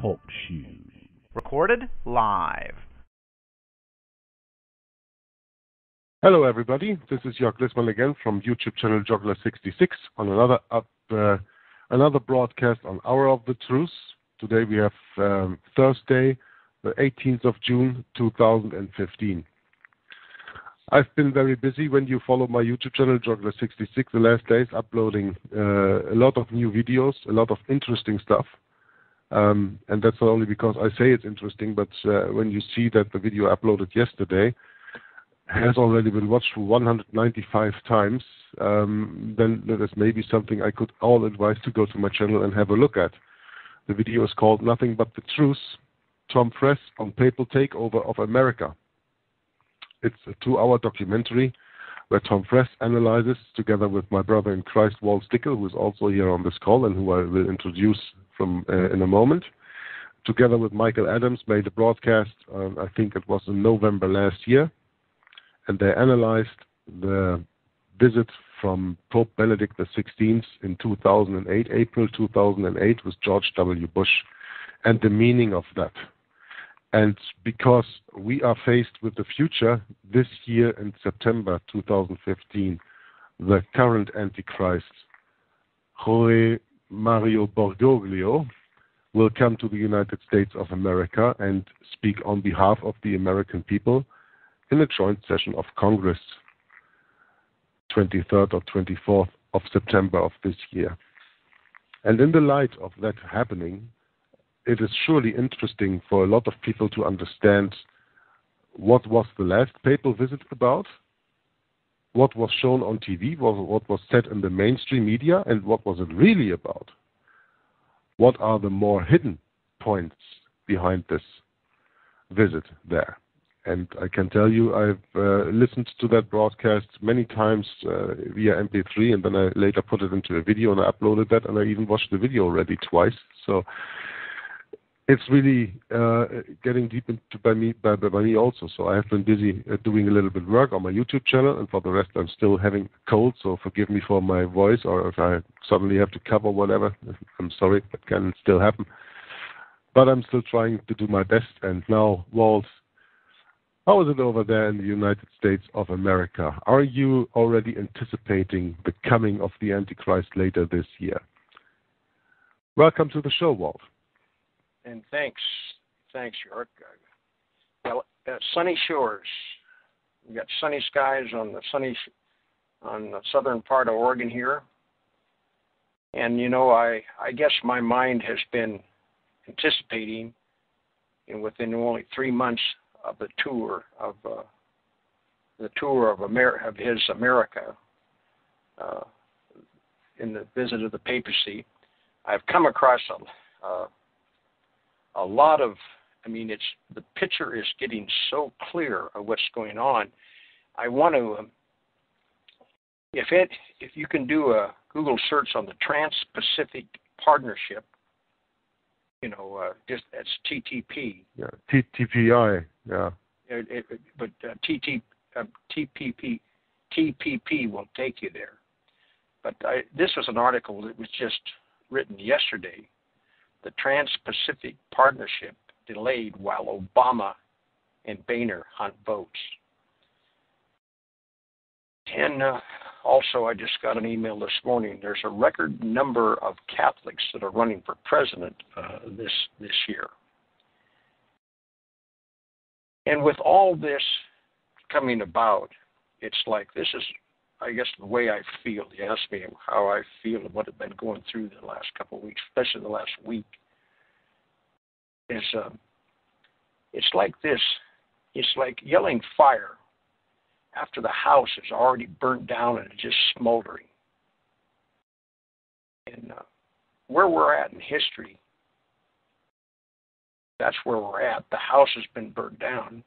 Talk Shoes. Recorded live. Hello, everybody. This is Jörg Lissmann again from YouTube channel Joggler66 on another up, uh, another broadcast on Hour of the Truth. Today we have um, Thursday, the 18th of June, 2015. I've been very busy when you follow my YouTube channel, Joggler66, the last days, uploading uh, a lot of new videos, a lot of interesting stuff. Um, and that's not only because I say it's interesting, but uh, when you see that the video uploaded yesterday has already been watched 195 times, um, then that is maybe something I could all advise to go to my channel and have a look at. The video is called Nothing But the Truth Tom Friess on Papal Takeover of America. It's a two hour documentary where Tom Friess analyzes, together with my brother in Christ, Walt Stickle, who is also here on this call and who I will introduce from uh, in a moment, together with Michael Adams, made a broadcast, uh, I think it was in November last year, and they analyzed the visit from Pope Benedict XVI in 2008, April 2008, with George W. Bush, and the meaning of that. And because we are faced with the future this year in September 2015, the current Antichrist, Jorge Mario Bergoglio, will come to the United States of America and speak on behalf of the American people in a joint session of Congress, 23rd or 24th of September of this year. And in the light of that happening, it is surely interesting for a lot of people to understand what was the last papal visit about, what was shown on TV, what was said in the mainstream media, and what was it really about. What are the more hidden points behind this visit there? And I can tell you, I've uh, listened to that broadcast many times uh, via MP3, and then I later put it into a video and I uploaded that, and I even watched the video already twice. So it's really uh, getting deep into by me by, by me also. So I have been busy uh, doing a little bit of work on my YouTube channel, and for the rest, I'm still having a cold. So forgive me for my voice, or if I suddenly have to cover whatever, I'm sorry. That can still happen. But I'm still trying to do my best. And now, Walt, how is it over there in the United States of America? Are you already anticipating the coming of the Antichrist later this year? Welcome to the show, Walt and thanks, thanks, York. Well, uh, sunny shores. We got sunny skies on the sunny on the southern part of Oregon here, and you know, I I guess my mind has been anticipating, and within only three months of the tour of uh, the tour of Amer- of his America, uh, in the visit of the papacy, I've come across a, uh, a lot of I mean, it's the picture is getting so clear of what's going on. I want to, um, if it, if you can do a Google search on the Trans-Pacific Partnership, you know, uh, just that's TTP. Yeah, TTPI. Yeah. It, it, but uh, TT, uh, TPP, TPP will take you there. But I, this was an article that was just written yesterday the Trans Pacific Partnership delayed while Obama and Boehner hunt votes. And uh, also, I just got an email this morning. There's a record number of Catholics that are running for president uh, this this year. And with all this coming about, it's like this is I guess the way I feel. You asked me how I feel and what I've been going through the last couple of weeks, especially the last week. Is um, it's like this. It's like yelling fire after the house is already burnt down and it's just smoldering. And uh, where we're at in history, that's where we're at. The house has been burnt down.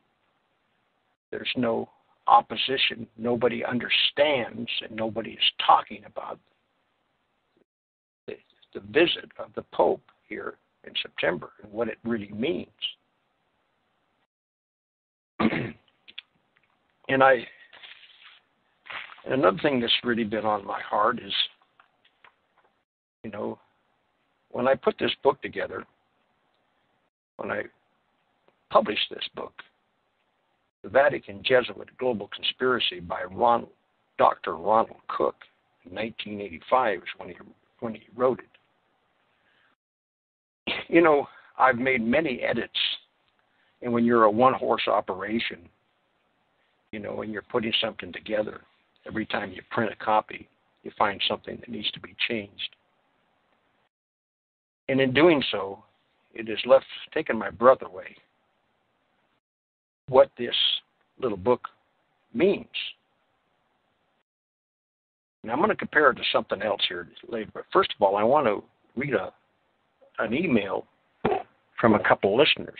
There's no opposition. Nobody understands, and nobody is talking about the, the visit of the Pope here in September and what it really means. and I, and another thing that's really been on my heart is, you know, when I put this book together, when I published this book, The Vatican Jesuit Global Conspiracy by Ron, Dr. Ronald Cook in 1985 is when he, when he wrote it. You know, I've made many edits, and when you're a one horse operation, you know, when you're putting something together, every time you print a copy, you find something that needs to be changed. And in doing so, it has left taken my breath away what this little book means. Now I'm going to compare it to something else here later, but first of all, I want to read a an email from a couple listeners.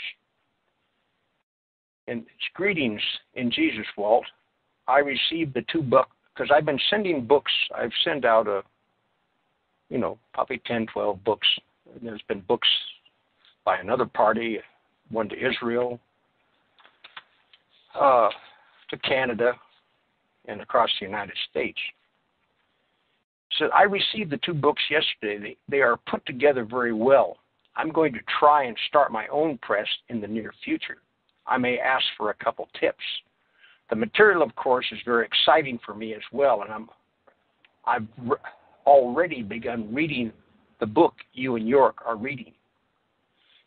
And it's greetings in Jesus, Walt. I received the two book because I've been sending books. I've sent out a, you know, probably 10, 12 books. And there's been books by another party, one to Israel, uh, to Canada, and across the United States. So I received the two books yesterday. They, they are put together very well. I'm going to try and start my own press in the near future. I may ask for a couple tips. The material, of course, is very exciting for me as well, and I'm I've re- already begun reading the book you and York are reading.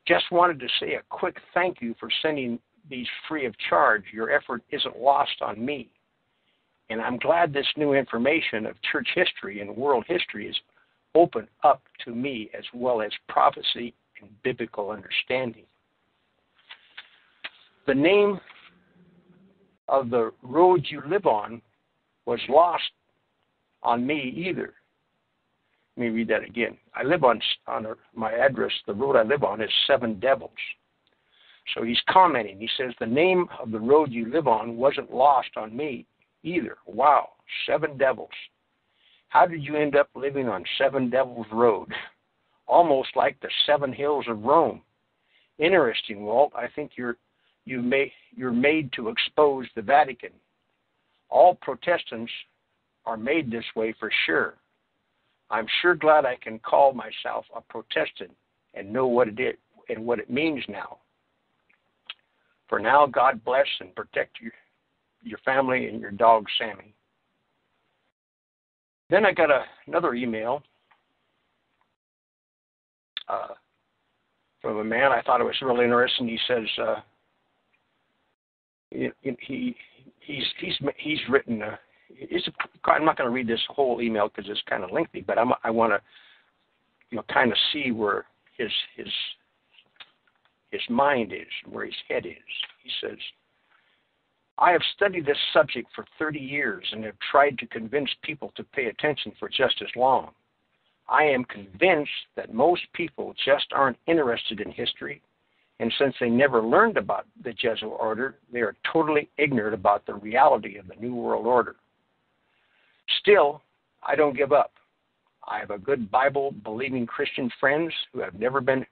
Just wanted to say a quick thank you for sending these free of charge. Your effort isn't lost on me. And I'm glad this new information of church history and world history is open up to me as well as prophecy and biblical understanding. The name of the road you live on was lost on me either. Let me read that again. I live on on a, my address. The road I live on is Seven Devils. So he's commenting. He says the name of the road you live on wasn't lost on me either. Wow, Seven Devils. How did you end up living on Seven Devils Road? Almost like the Seven Hills of Rome. Interesting, Walt. I think you're you may you're made to expose the Vatican. All Protestants are made this way for sure. I'm sure glad I can call myself a Protestant and know what it is and what it means now. For now, God bless and protect you, your family and your dog Sammy. Then I got a, another email uh, from a man. I thought it was really interesting. He says uh, he, he he's he's he's written a, it's a, I'm not going to read this whole email because it's kind of lengthy, but I'm, I want to, you know, kind of see where his his his mind is, and where his head is. He says, "I have studied this subject for 30 years and have tried to convince people to pay attention for just as long. I am convinced that most people just aren't interested in history, and since they never learned about the Jesuit order, they are totally ignorant about the reality of the New World Order. Still, I don't give up. I have a good Bible believing Christian friends who have never been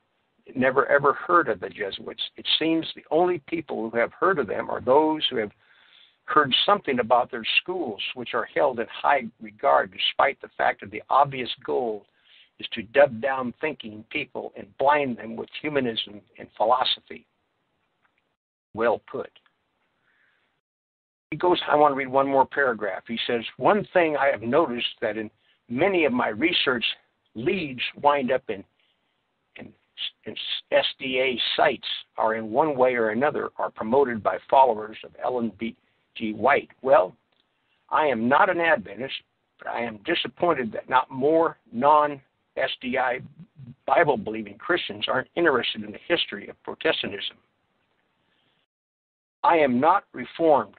never ever heard of the Jesuits. It seems the only people who have heard of them are those who have heard something about their schools, which are held in high regard despite the fact that the obvious goal is to dub down thinking people and blind them with humanism and philosophy. Well put he goes, I want to read one more paragraph. He says, One thing I have noticed that in many of my research leads wind up in, SDA sites are in one way or another are promoted by followers of Ellen B. G. White. Well, I am not an Adventist, but I am disappointed that not more non SDI Bible believing Christians aren't interested in the history of Protestantism. I am not reformed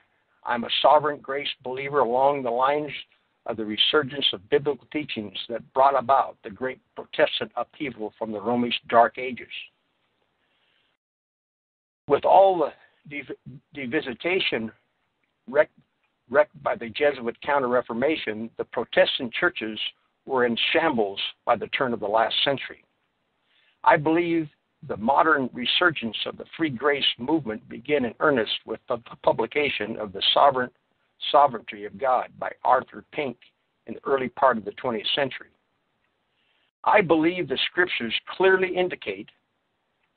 I'm a sovereign grace believer along the lines of the resurgence of biblical teachings that brought about the great Protestant upheaval from the Romish Dark Ages. With all the div- divisitation wrecked, wrecked by the Jesuit Counter Reformation, the Protestant churches were in shambles by the turn of the last century. I believe the modern resurgence of the free grace movement began in earnest with the publication of The Sovereign Sovereignty of God by Arthur Pink in the early part of the 20th century. I believe the scriptures clearly indicate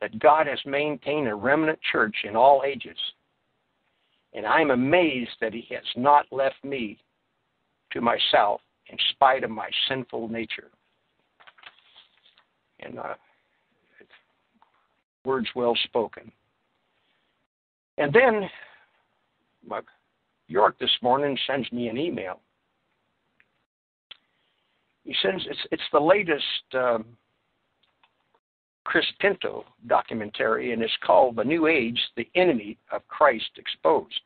that God has maintained a remnant church in all ages. And I'm amazed that He has not left me to myself in spite of my sinful nature. And uh, words well spoken. And then my, York this morning sends me an email. He sends it's it's the latest um, Chris Pinto documentary, and it's called "The New Age: The Enemy of Christ Exposed."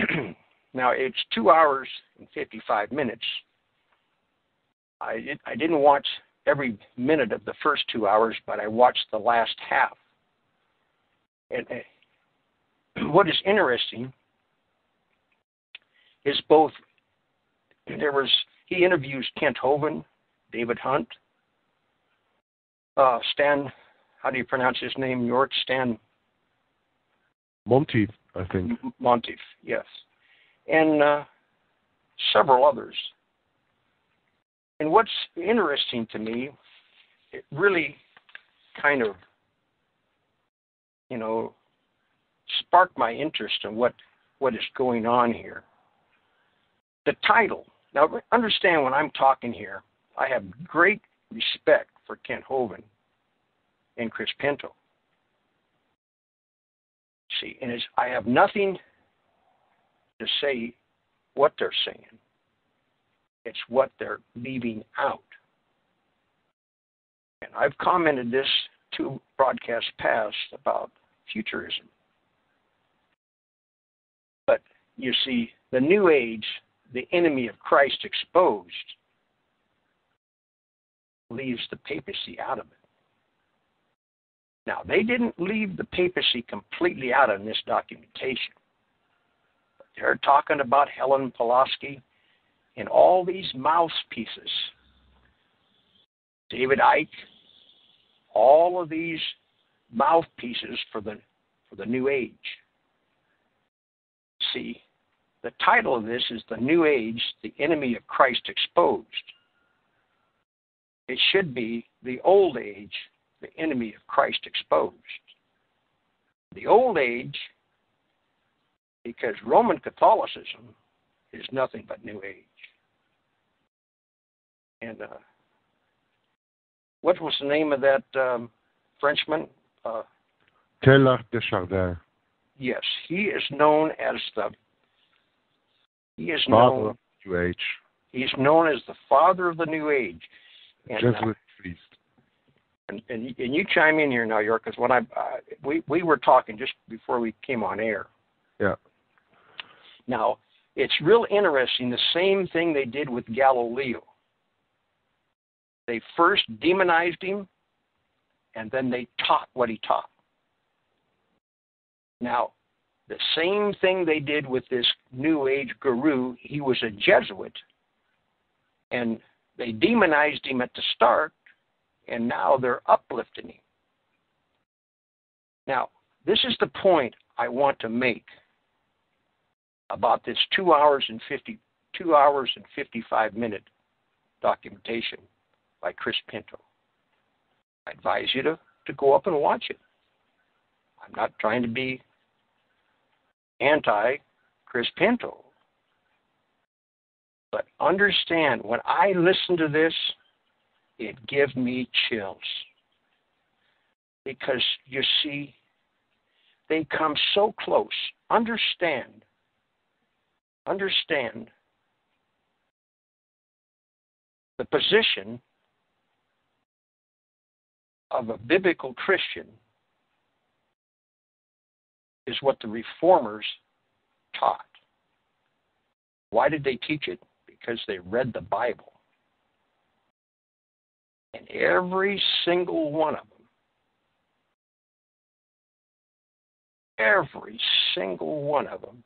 now it's two hours and fifty-five minutes. I I didn't watch every minute of the first two hours, but I watched the last half. And uh, what is interesting is both there was he interviews Kent Hovind, David Hunt, uh, Stan. How do you pronounce his name? York Stan Monteith, I think. Monteith, yes, and uh, several others. And what's interesting to me, it really kind of, you know, sparked my interest in what, what is going on here. The title. Now, understand when I'm talking here, I have great respect for Kent Hovind and Chris Pinto. See, and I have nothing to say what they're saying. It's what they're leaving out. And I've commented this two broadcasts past about futurism. You see, the New Age, the enemy of Christ exposed, leaves the papacy out of it. Now, they didn't leave the papacy completely out in this documentation. But they're talking about Helen Blavatsky and all these mouthpieces. David Icke, all of these mouthpieces for the for the new age. The title of this is The New Age, the Enemy of Christ Exposed. It should be The Old Age, the Enemy of Christ Exposed. The Old Age, because Roman Catholicism is nothing but New Age. And uh, what was the name of that um, Frenchman? Uh, Teilhard de Chardin. Yes, he is known as the. He is Father known. of New Age. He's known as the father of the New Age. And, uh, Jesuit priest. and, and, you- and you chime in here now, York, because when I uh, we we were talking just before we came on air. Yeah. Now it's real interesting. The same thing they did with Galileo. They first demonized him, and then they taught what he taught. Now, the same thing they did with this New Age guru. He was a Jesuit, and they demonized him at the start, and now they're uplifting him. Now, this is the point I want to make about this two hours and fifty two hours and fifty five minute documentation by Chris Pinto. I advise you to, to go up and watch it. I'm not trying to be anti Chris Pinto. But understand, when I listen to this, it gives me chills. Because you see, they come so close. Understand, understand the position of a biblical Christian is what the reformers taught. Why did they teach it? Because they read the Bible. And every single one of them, every single one of them,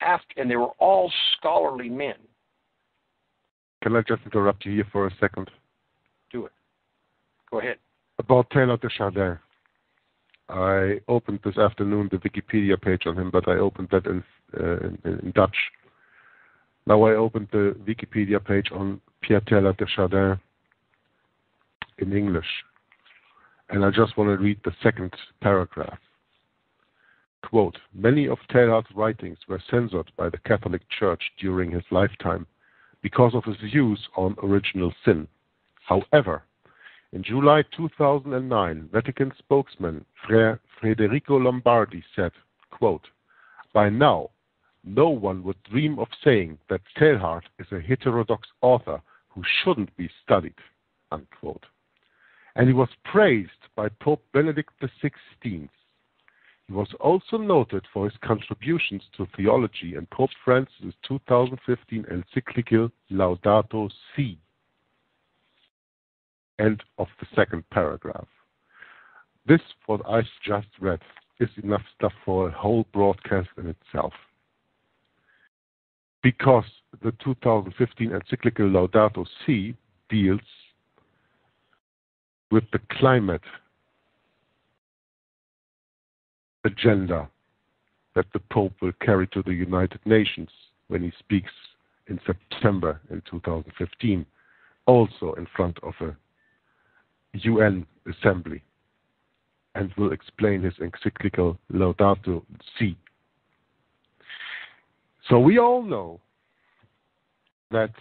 after, and they were all scholarly men. Can I just interrupt you here for a second? Do it. Go ahead. About Teilhard de Chardin. I opened this afternoon the Wikipedia page on him, but I opened that in, uh, in, in Dutch. Now I opened the Wikipedia page on Pierre Teilhard de Chardin in English. And I just want to read the second paragraph. Quote, Many of Teilhard's writings were censored by the Catholic Church during his lifetime because of his views on original sin. However, in July 2009, Vatican spokesman Fr. Federico Lombardi said, quote, By now, no one would dream of saying that Teilhard is a heterodox author who shouldn't be studied. Unquote. And he was praised by Pope Benedict XVI. He was also noted for his contributions to theology in Pope Francis' 2015 encyclical Laudato Si. End of the second paragraph. This, what I just read, is enough stuff for a whole broadcast in itself because the 2015 encyclical Laudato Si deals with the climate agenda that the Pope will carry to the United Nations when he speaks in September in 2015, also in front of a UN assembly, and will explain his encyclical Laudato Si so we all know that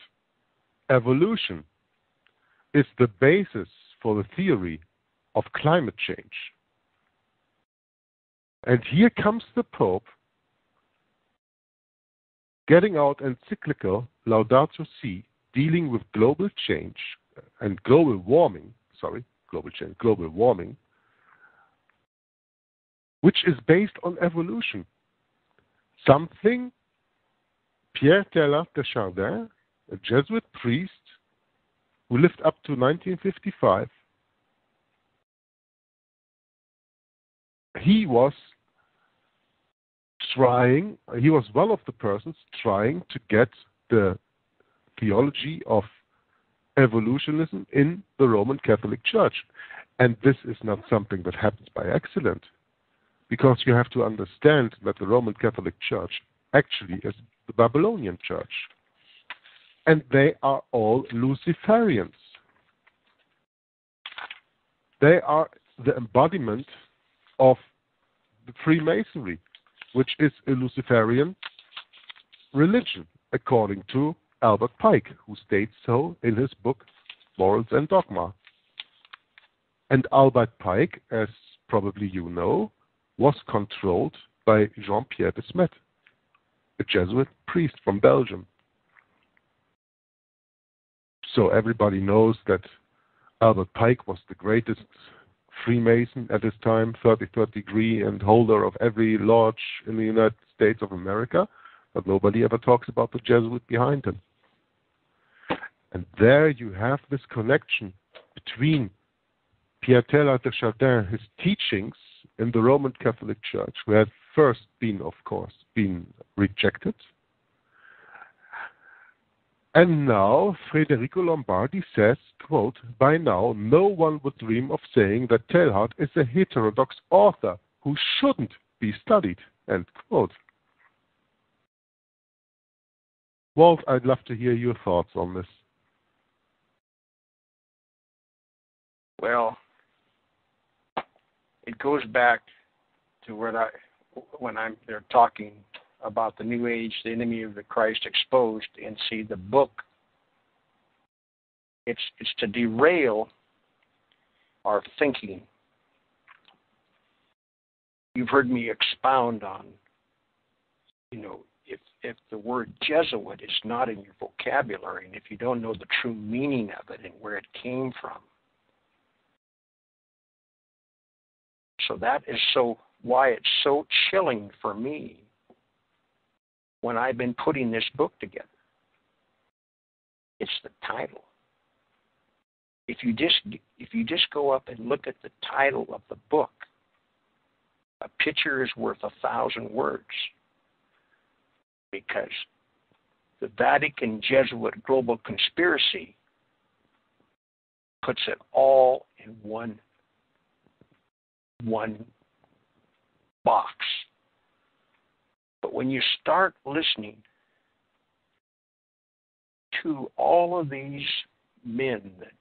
evolution is the basis for the theory of climate change. And here comes the Pope getting out encyclical Laudato Si, dealing with global change and global warming, sorry, global change, global warming, which is based on evolution. Something Pierre Teilhard de Chardin, a Jesuit priest who lived up to 1955, he was trying, he was one of the persons trying to get the theology of evolutionism in the Roman Catholic Church. And this is not something that happens by accident, because you have to understand that the Roman Catholic Church actually is the Babylonian church. And they are all Luciferians. They are the embodiment of the Freemasonry, which is a Luciferian religion, according to Albert Pike, who states so in his book Morals and Dogma. And Albert Pike, as probably you know, was controlled by Jean Pierre de Smet a Jesuit priest from Belgium. So everybody knows that Albert Pike was the greatest Freemason at his time, 33rd degree, and holder of every lodge in the United States of America, but nobody ever talks about the Jesuit behind him. And there you have this connection between Teilhard de Chardin, his teachings in the Roman Catholic Church, who had first been, of course, been rejected. And now Federico Lombardi says, quote, by now no one would dream of saying that Teilhard is a heterodox author who shouldn't be studied, end quote. Walt, I'd love to hear your thoughts on this. Well, it goes back to what I when I'm they're talking about the New Age, the enemy of the Christ exposed, and see the book. It's it's to derail our thinking. You've heard me expound on, you know, if if the word Jesuit is not in your vocabulary, and if you don't know the true meaning of it and where it came from. So that is so why it's so chilling for me when I've been putting this book together. It's the title. If you just if you just go up and look at the title of the book, a picture is worth a thousand words. Because the Vatican Jesuit global conspiracy puts it all in one one box. But when you start listening to all of these men that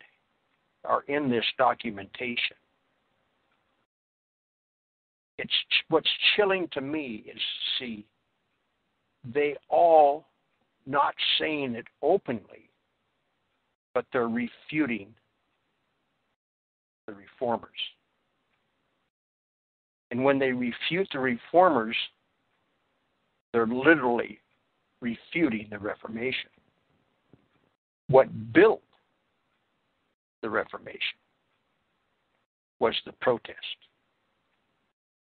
are in this documentation, it's what's chilling to me is see they all not saying it openly, but they're refuting the reformers. And when they refute the reformers, they're literally refuting the Reformation. What built the Reformation was the protest.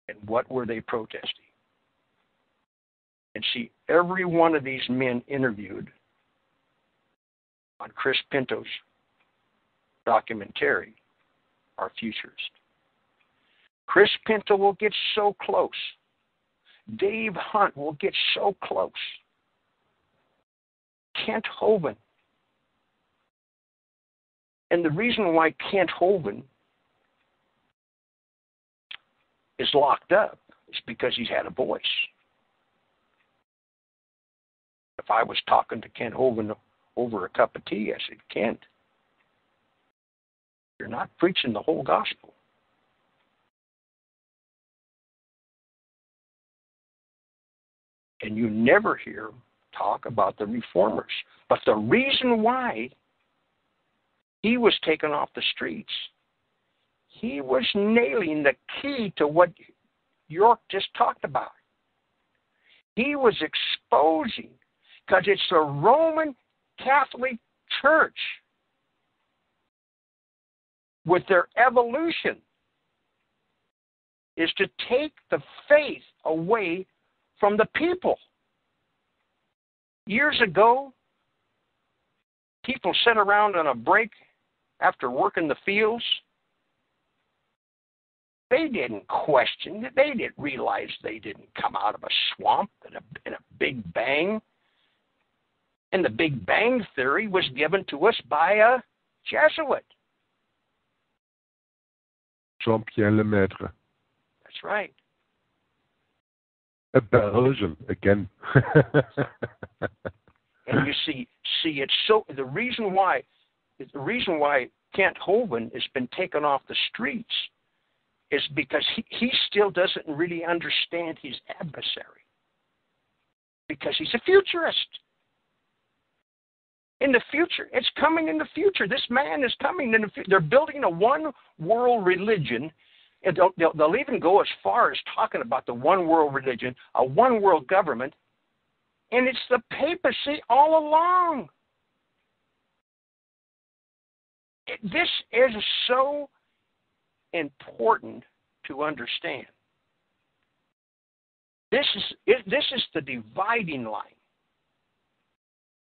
And what were they protesting? And see, every one of these men interviewed on Chris Pinto's documentary are futurists. Chris Pinto will get so close. Dave Hunt will get so close. Kent Hovind. And the reason why Kent Hovind is locked up is because he's had a voice. If I was talking to Kent Hovind over a cup of tea, I said, Kent, you're not preaching the whole gospel. And you never hear talk about the reformers. But the reason why he was taken off the streets, he was nailing the key to what York just talked about. He was exposing, because it's the Roman Catholic Church with their evolution is to take the faith away from the people. Years ago, people sat around on a break after working the fields. They didn't question it. They didn't realize they didn't come out of a swamp in a, in a big bang. And the Big Bang Theory was given to us by a Jesuit. Jean Pierre Lemaitre. That's right. A Belgian again. and you see, see, it's so the reason why, the reason why Kent Hovind has been taken off the streets is because he, he still doesn't really understand his adversary because he's a futurist. In the future, it's coming in the future. This man is coming in the future. They're building a one world religion they'll, they'll, they'll even go as far as talking about the one world religion, a one world government, and it's the papacy all along. It, this is so important to understand. This is it, this is the dividing line.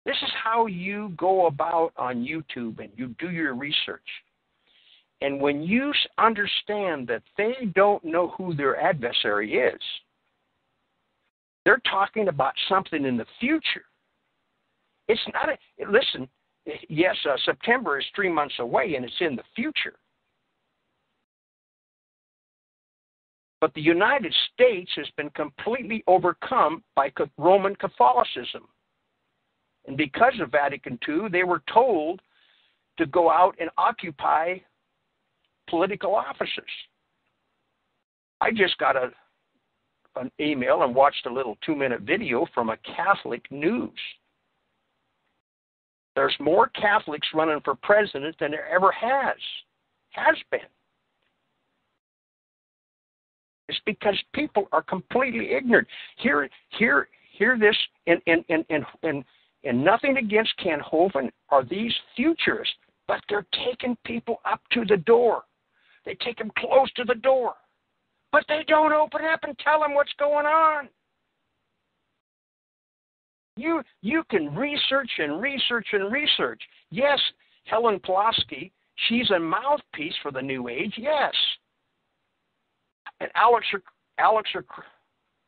This is how you go about on YouTube and you do your research. And when you understand that they don't know who their adversary is, they're talking about something in the future. It's not a, listen, yes, uh, September is three months away and it's in the future. But the United States has been completely overcome by Roman Catholicism. And because of Vatican II, they were told to go out and occupy political offices. I just got a an email and watched a little two minute video from a Catholic news. There's more Catholics running for president than there ever has. Has been. It's because people are completely ignorant. Hear hear hear this and and and and and, and nothing against Hovind are these futurists, but they're taking people up to the door. They take him close to the door, but they don't open up and tell him what's going on. You you can research and research and research. Yes, Helen Blavatsky, she's a mouthpiece for the New Age. Yes, and Alex Alex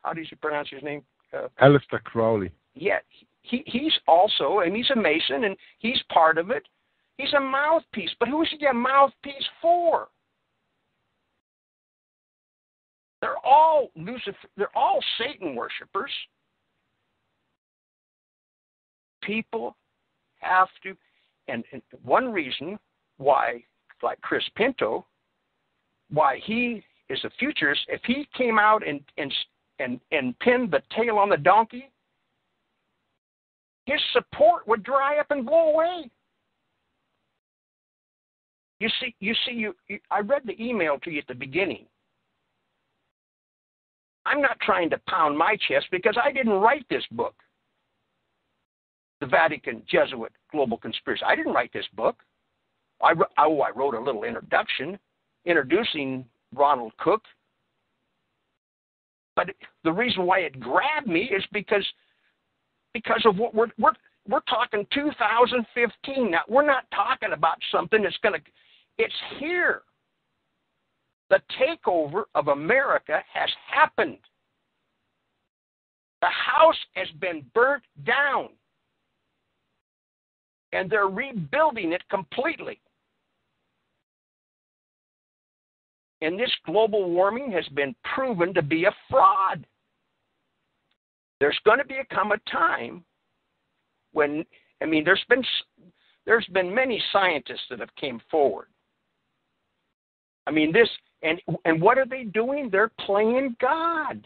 how do you pronounce his name? Uh, Aleister Crowley. Yeah, he he's also and he's a Mason and he's part of it. He's a mouthpiece, but who's he a mouthpiece for? They're all Lucifer. They're all Satan worshippers. People have to, and, and one reason why, like Chris Pinto, why he is the futures. If he came out and and and and pinned the tail on the donkey, his support would dry up and go away. You see, you see, you, you I read the email to you at the beginning. I'm not trying to pound my chest because I didn't write this book. The Vatican Jesuit Global Conspiracy. I didn't write this book. I, oh, I wrote a little introduction introducing Ronald Cook. But the reason why it grabbed me is because because of what we're we're we're talking 2015 now. We're not talking about something that's going to. It's here. The takeover of America has happened. The house has been burnt down, and they're rebuilding it completely. And this global warming has been proven to be a fraud. There's going to become a time when I mean there's been there's been many scientists that have came forward. I mean this and and what are they doing? They're playing God.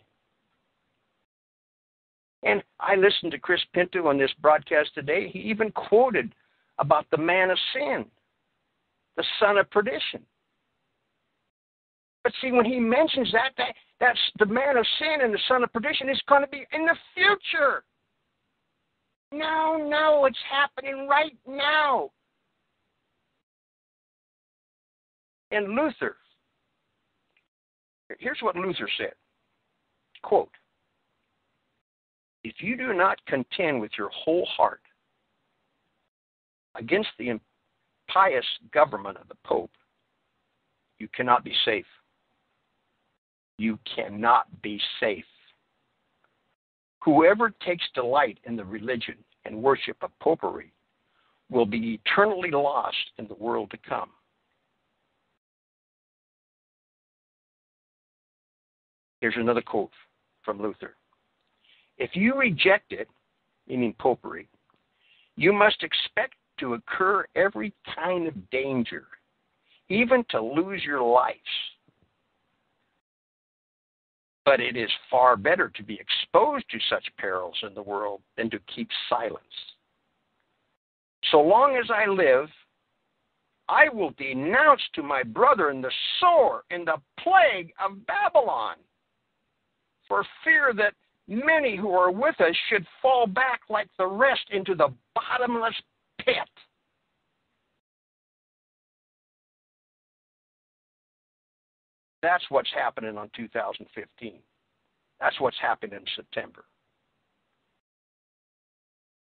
And I listened to Chris Pinto on this broadcast today. He even quoted about the man of sin, the son of perdition. But see, when he mentions that, that that's the man of sin and the son of perdition is going to be in the future. No, no, it's happening right now. And Luther, here's what Luther said quote, If you do not contend with your whole heart against the impious government of the Pope, you cannot be safe you cannot be safe. Whoever takes delight in the religion and worship of popery will be eternally lost in the world to come. Here's another quote from Luther. If you reject it, meaning popery, you must expect to incur every kind of danger, even to lose your life. But it is far better to be exposed to such perils in the world than to keep silence. So long as I live, I will denounce to my brethren the sore and the plague of Babylon, for fear that many who are with us should fall back like the rest into the bottomless pit. That's what's happening on 2015. That's what's happening in September.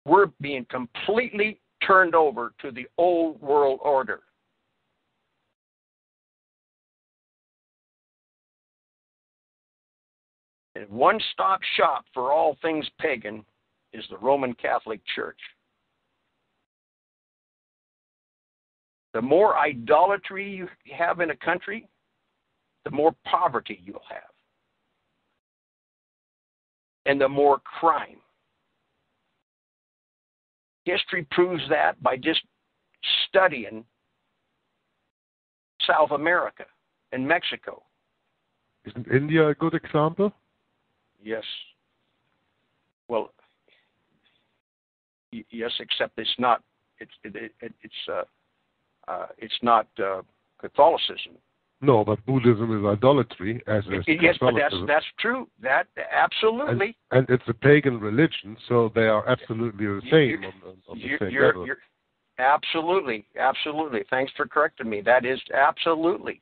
We're being completely turned over to the old world order. And one stop shop for all things pagan is the Roman Catholic Church. The more idolatry you have in a country, the more poverty you'll have, and the more crime. History proves that by just studying South America and Mexico. Isn't India a good example? Yes. Well, yes, except it's not. It's it, it, it's uh, uh, it's not uh, Catholicism. No, but Buddhism is idolatry, as is yes, but that's that's true. That absolutely. And, and, it's a pagan religion, so they are absolutely the same you're, on, on the same you're, level. You're, absolutely, absolutely. Thanks for correcting me. That is absolutely.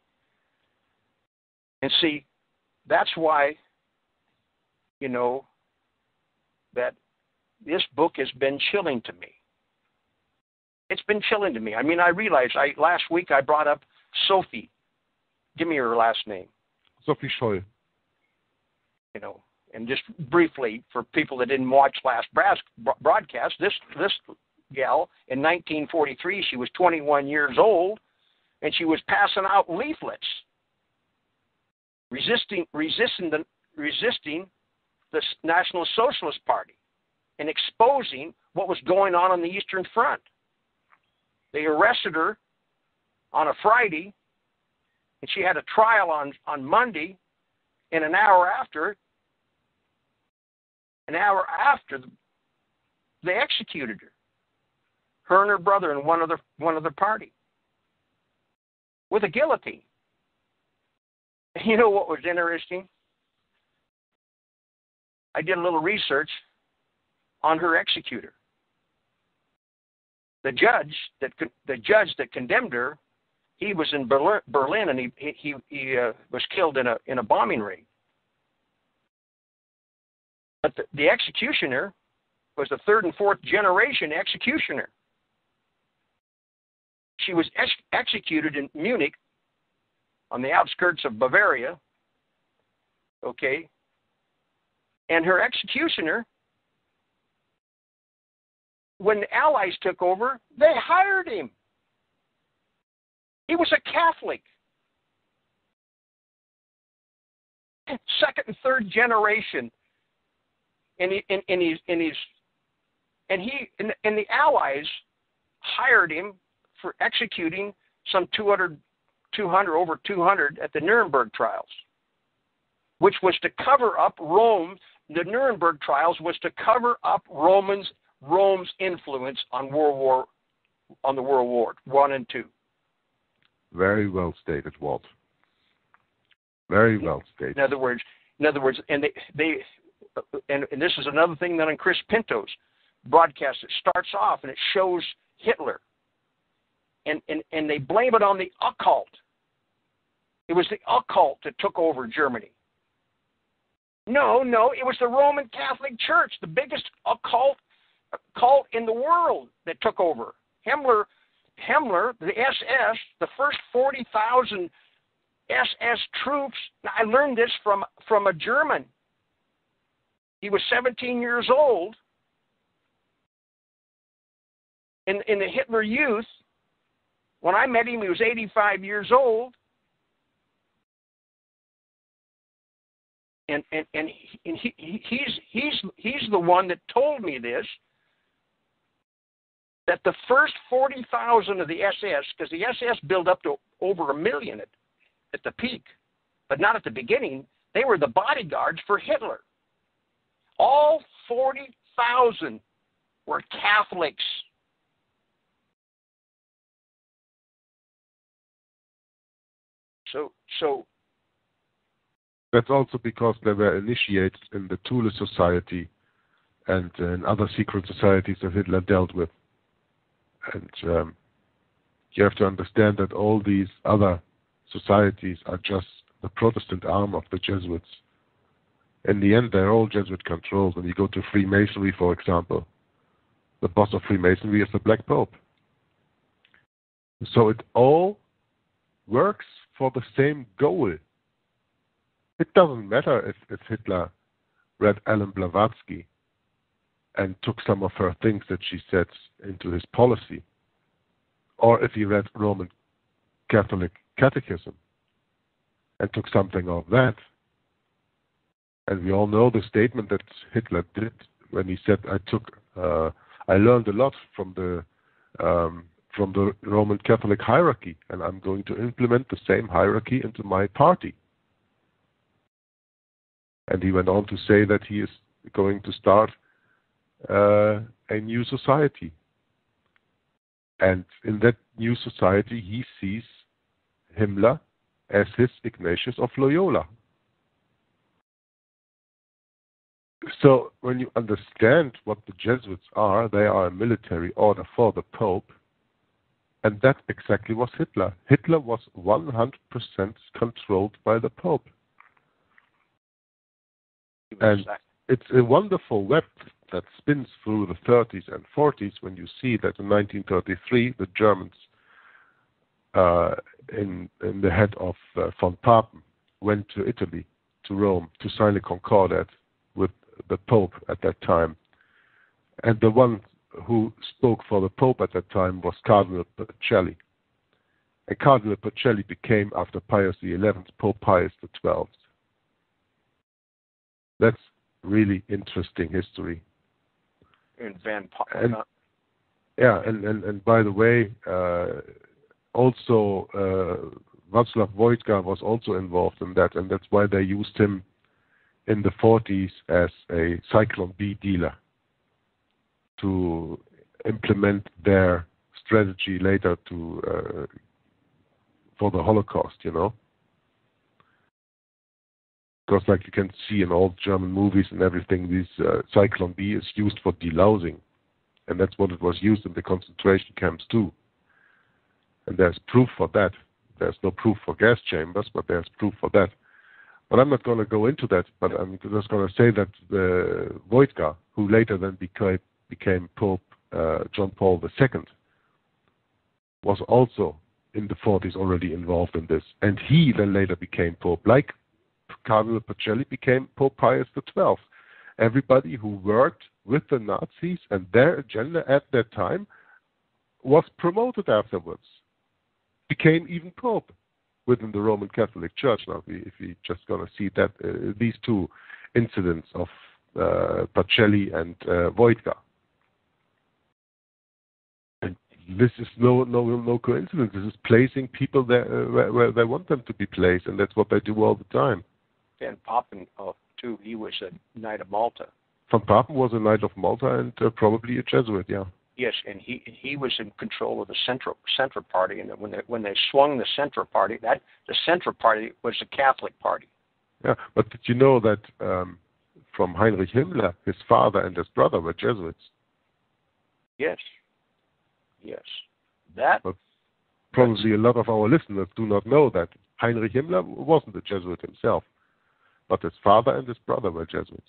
And see, that's why, you know, that this book has been chilling to me. It's been chilling to me. I mean, I realized I last week I brought up Sophie Give me her last name. Sophie Scholl. You know, and just briefly for people that didn't watch last broadcast, this this gal in 1943, she was 21 years old, and she was passing out leaflets resisting resisting the resisting the National Socialist Party and exposing what was going on on the Eastern Front. They arrested her on a Friday and she had a trial on on Monday, and an hour after, an hour after, they executed her. Her and her brother and one other one other party with a guillotine. You know what was interesting? I did a little research on her executor. The judge that the judge that condemned her, he was in Berlin and he he he uh, was killed in a in a bombing raid. But the, the executioner was the third and fourth generation executioner. She was ex- executed in Munich on the outskirts of Bavaria. Okay. And her executioner, when the Allies took over, they hired him. He was a Catholic. Second and third generation. And, he, and, and, he's, and, he's, and, he, and, and the Allies hired him for executing some 200, 200, over 200 at the Nuremberg trials, which was to cover up Rome. The Nuremberg trials was to cover up Romans Rome's influence on World War on the World War One and Two. Very well stated, Walt. Very well stated. In other words, in other words, and they they and, and this is another thing that on Chris Pinto's broadcast it starts off and it shows Hitler and, and, and they blame it on the occult. It was the occult that took over Germany. No, no, it was the Roman Catholic Church, the biggest occult cult in the world that took over. Himmler, Himmler, the SS, the first 40,000 SS troops. I learned this from, from a German. He was 17 years old. In, in the Hitler Youth, when I met him, he was 85 years old. And, and, and, he, and he, he's, he's, he's the one that told me this that the first 40,000 of the SS, because the SS built up to over a million at, at the peak, but not at the beginning, they were the bodyguards for Hitler. All 40,000 were Catholics. So, so that's also because they were initiated in the Thule Society and in other secret societies that Hitler dealt with. And um, you have to understand that all these other societies are just the Protestant arm of the Jesuits. In the end, they're all Jesuit controlled. When you go to Freemasonry, for example, the boss of Freemasonry is the Black Pope. So it all works for the same goal. It doesn't matter if, if Hitler read Ellen Blavatsky and took some of her things that she said into his policy, or if he read Roman Catholic Catechism and took something of that. And we all know the statement that Hitler did when he said, "I took, uh, I learned a lot from the um, from the Roman Catholic hierarchy, and I'm going to implement the same hierarchy into my party." And he went on to say that he is going to start uh, a new society. And in that new society, he sees Himmler as his Ignatius of Loyola. So when you understand what the Jesuits are, they are a military order for the Pope, and that exactly was Hitler. Hitler was 100% controlled by the Pope. And it's a wonderful web that spins through the 30s and 40s when you see that in 1933 the Germans, uh, in, in the head of uh, von Papen, went to Italy, to Rome, to sign a concordat with the Pope at that time. And the one who spoke for the Pope at that time was Cardinal Pacelli. And Cardinal Pacelli became, after Pius XI, Pope Pius XII. That's really interesting history in Van pa- and, yeah, and, and, and by the way, uh, also uh, Václav Wojtyła was also involved in that, and that's why they used him in the 40s as a Zyklon B dealer to implement their strategy later to uh, for the Holocaust, you know. Because, like you can see in all German movies and everything, this uh, Zyklon B is used for delousing, and that's what it was used in the concentration camps too. And there's proof for that. There's no proof for gas chambers, but there's proof for that. But I'm not going to go into that. But I'm just going to say that the Wojtyła, who later then became, became Pope uh, John Paul II, was also in the 40s already involved in this, and he then later became Pope, like Cardinal Pacelli became Pope Pius XII. Everybody who worked with the Nazis and their agenda at that time was promoted afterwards became even pope within the Roman Catholic Church. Now, if we just going to see that uh, these two incidents of uh, Pacelli and uh. And this is no no no coincidence. This is placing people there uh, where, where, they want them to be placed, and that's what they do all the time. Van Papen, oh, too, he was a Knight of Malta. von Papen was a Knight of Malta and uh, probably a Jesuit, yeah. Yes, and he he was in control of the central center party, and when they when they swung the center party, that the center party was the Catholic party. Yeah, but did you know that um, from Heinrich Himmler, his father and his brother were Jesuits? Yes, yes, that. But probably a lot of our listeners do not know that Heinrich Himmler wasn't a Jesuit himself, but his father and his brother were Jesuits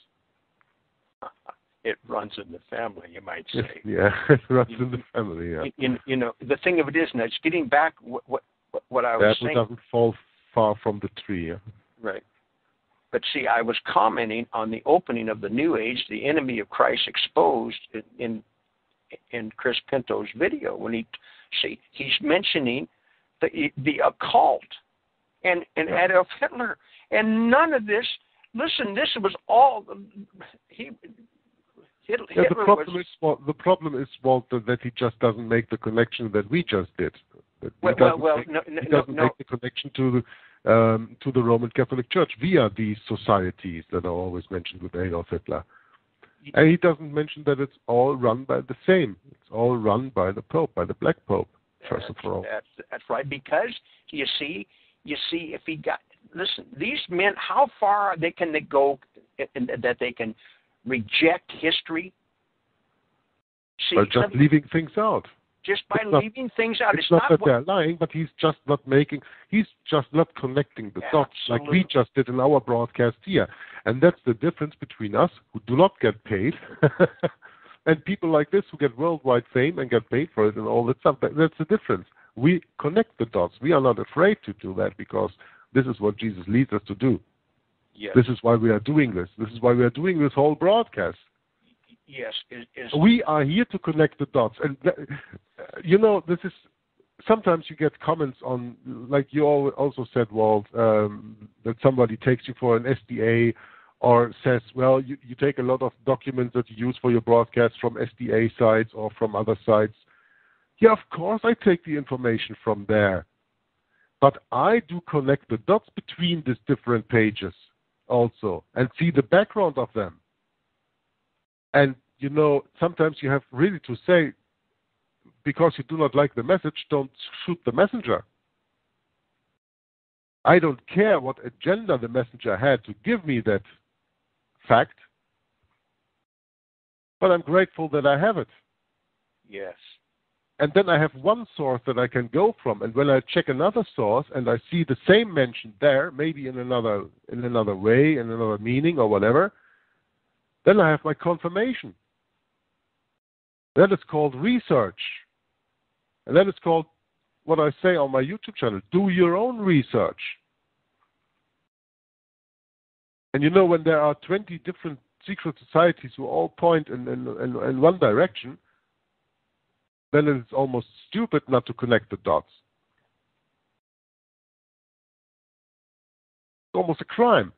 it runs in the family, you might say. Yeah, it runs in the family. Yeah. You, you know, the thing of it is, now it's getting back what what, what I was that saying. doesn't fall far from the tree. Yeah? Right. But see, I was commenting on the opening of the New Age, the enemy of Christ exposed in in Chris Pinto's video when he see he's mentioning the the occult and and. Adolf Hitler and none of this. Listen, this was all he Hitler, yeah, the problem was, is well, the problem is Walter that he just doesn't make the connection that we just did. That well, well, well make, no, no, he doesn't no, make the connection to the um, to the Roman Catholic Church via these societies that are always mentioned with Adolf Hitler. And he doesn't mention that it's all run by the same. It's all run by the Pope, by the Black Pope, first that's, of all. That's, that's right. Because you see, you see, if he got listen, these men, how far they can they go in, that they can reject history? See, by just leaving things out. Just by it's leaving not, things out. It's, it's not, not, that what, they're lying, but he's just not making. He's just not connecting the dots like we just did in our broadcast here. And that's the difference between us, who do not get paid, and people like this who get worldwide fame and get paid for it and all that stuff. That's the difference. We connect the dots. We are not afraid to do that because this is what Jesus leads us to do. Yes. This is why we are doing this. This is why we are doing this whole broadcast. Yes. Is... We are here to connect the dots. And, th- you know, this is sometimes you get comments on, like you also said, Walt, um, that somebody takes you for an SDA or says, well, you, you take a lot of documents that you use for your broadcast from SDA sites or from other sites. Yeah, of course, I take the information from there. But I do connect the dots between these different pages also and see the background of them. And you know, sometimes you have really to say, because you do not like the message, don't shoot the messenger. I don't care what agenda the messenger had to give me that fact, but I'm grateful that I have it. Yes and then I have one source that I can go from. And when I check another source and I see the same mention there, maybe in another in another way, in another meaning or whatever, then I have my confirmation. That is called research. And that is called what I say on my YouTube channel do your own research. And you know, when there are 20 different secret societies who all point in, in, in, in one direction, then it's almost stupid not to connect the dots. It's almost a crime.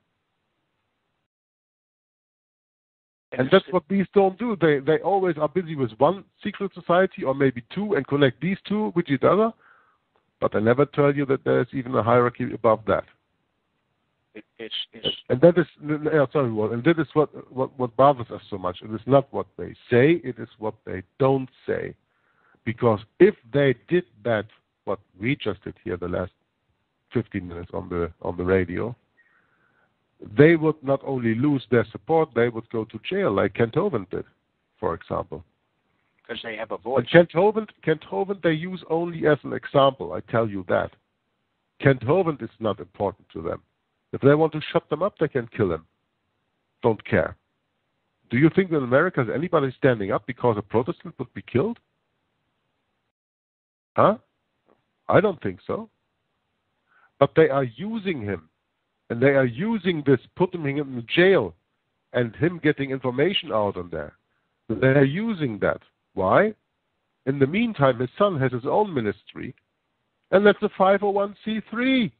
And that's what these don't do. They they always are busy with one secret society or maybe two and connect these two with each other. but they never tell you that there's even a hierarchy above that. It, it's it's And that is, yeah, sorry, and that is what, what, what bothers us so much. It is not what they say, it is what they don't say. Because if they did that, what we just did here the last 15 minutes on the on the radio, they would not only lose their support, they would go to jail, like Kent Hovind did, for example. because they have a voice. But Kent Hovind, Kent Hovind, they use only as an example. I tell you that. Kent Hovind is not important to them. If they want to shut them up, they can kill him. Don't care. Do you think that in America is anybody standing up because a Protestant would be killed? Huh? I don't think so. But they are using him. And they are using this, putting him in jail, and him getting information out on there. They are using that. Why? In the meantime, his son has his own ministry, and that's a 501c3.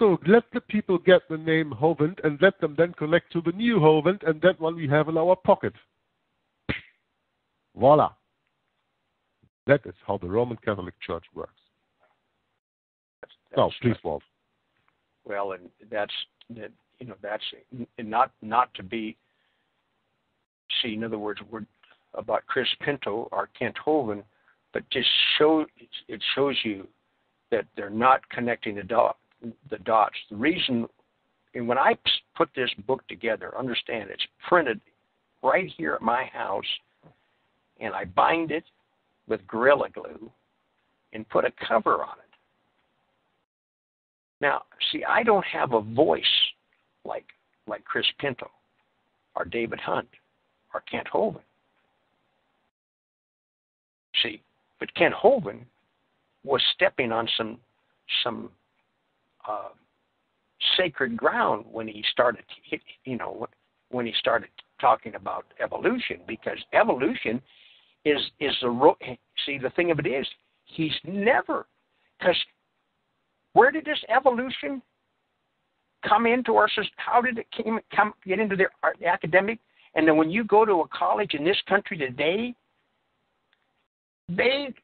So let the people get the name Hovind and let them then connect to the new Hovind, and that one we have in our pocket. Voila. That is how the Roman Catholic Church works. That's, No, please, Walt. Well, and that's that you know that's and not not to be. See, in other words, we're about Chris Pinto or Kent Hovind, but just show it shows you that they're not connecting the dot the dots. The reason, and when I put this book together, understand it's printed right here at my house, and I bind it with Gorilla Glue and put a cover on it. Now, see, I don't have a voice like like Chris Pinto or David Hunt or Kent Hovind. See, but Kent Hovind was stepping on some some uh, sacred ground when he started, you know, when he started talking about evolution, because evolution is is the see the thing of it is he's never because where did this evolution come into our system? How did it came, come get into the our- the academic? And then when you go to a college in this country today, they,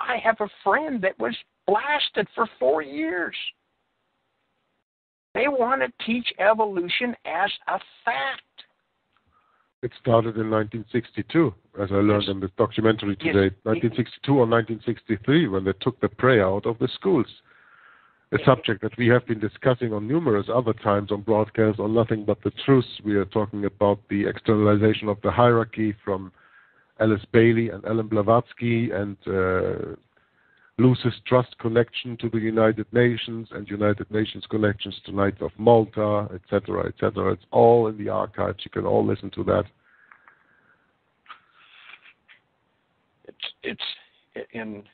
I have a friend that was blasted for four years. They want to teach evolution as a fact. It started in 1962, as I learned Yes. in the documentary Yes. today. 1962 or 1963, when they took the prayer out of the schools. A subject that we have been discussing on numerous other times on broadcasts on Nothing But the Truth. We are talking about the externalization of the hierarchy from Alice Bailey and Alan Blavatsky and uh, Lucis Trust connection to the United Nations and United Nations connections to Knights of Malta, etc., etc. It's all in the archives. You can all listen to that. It's it's and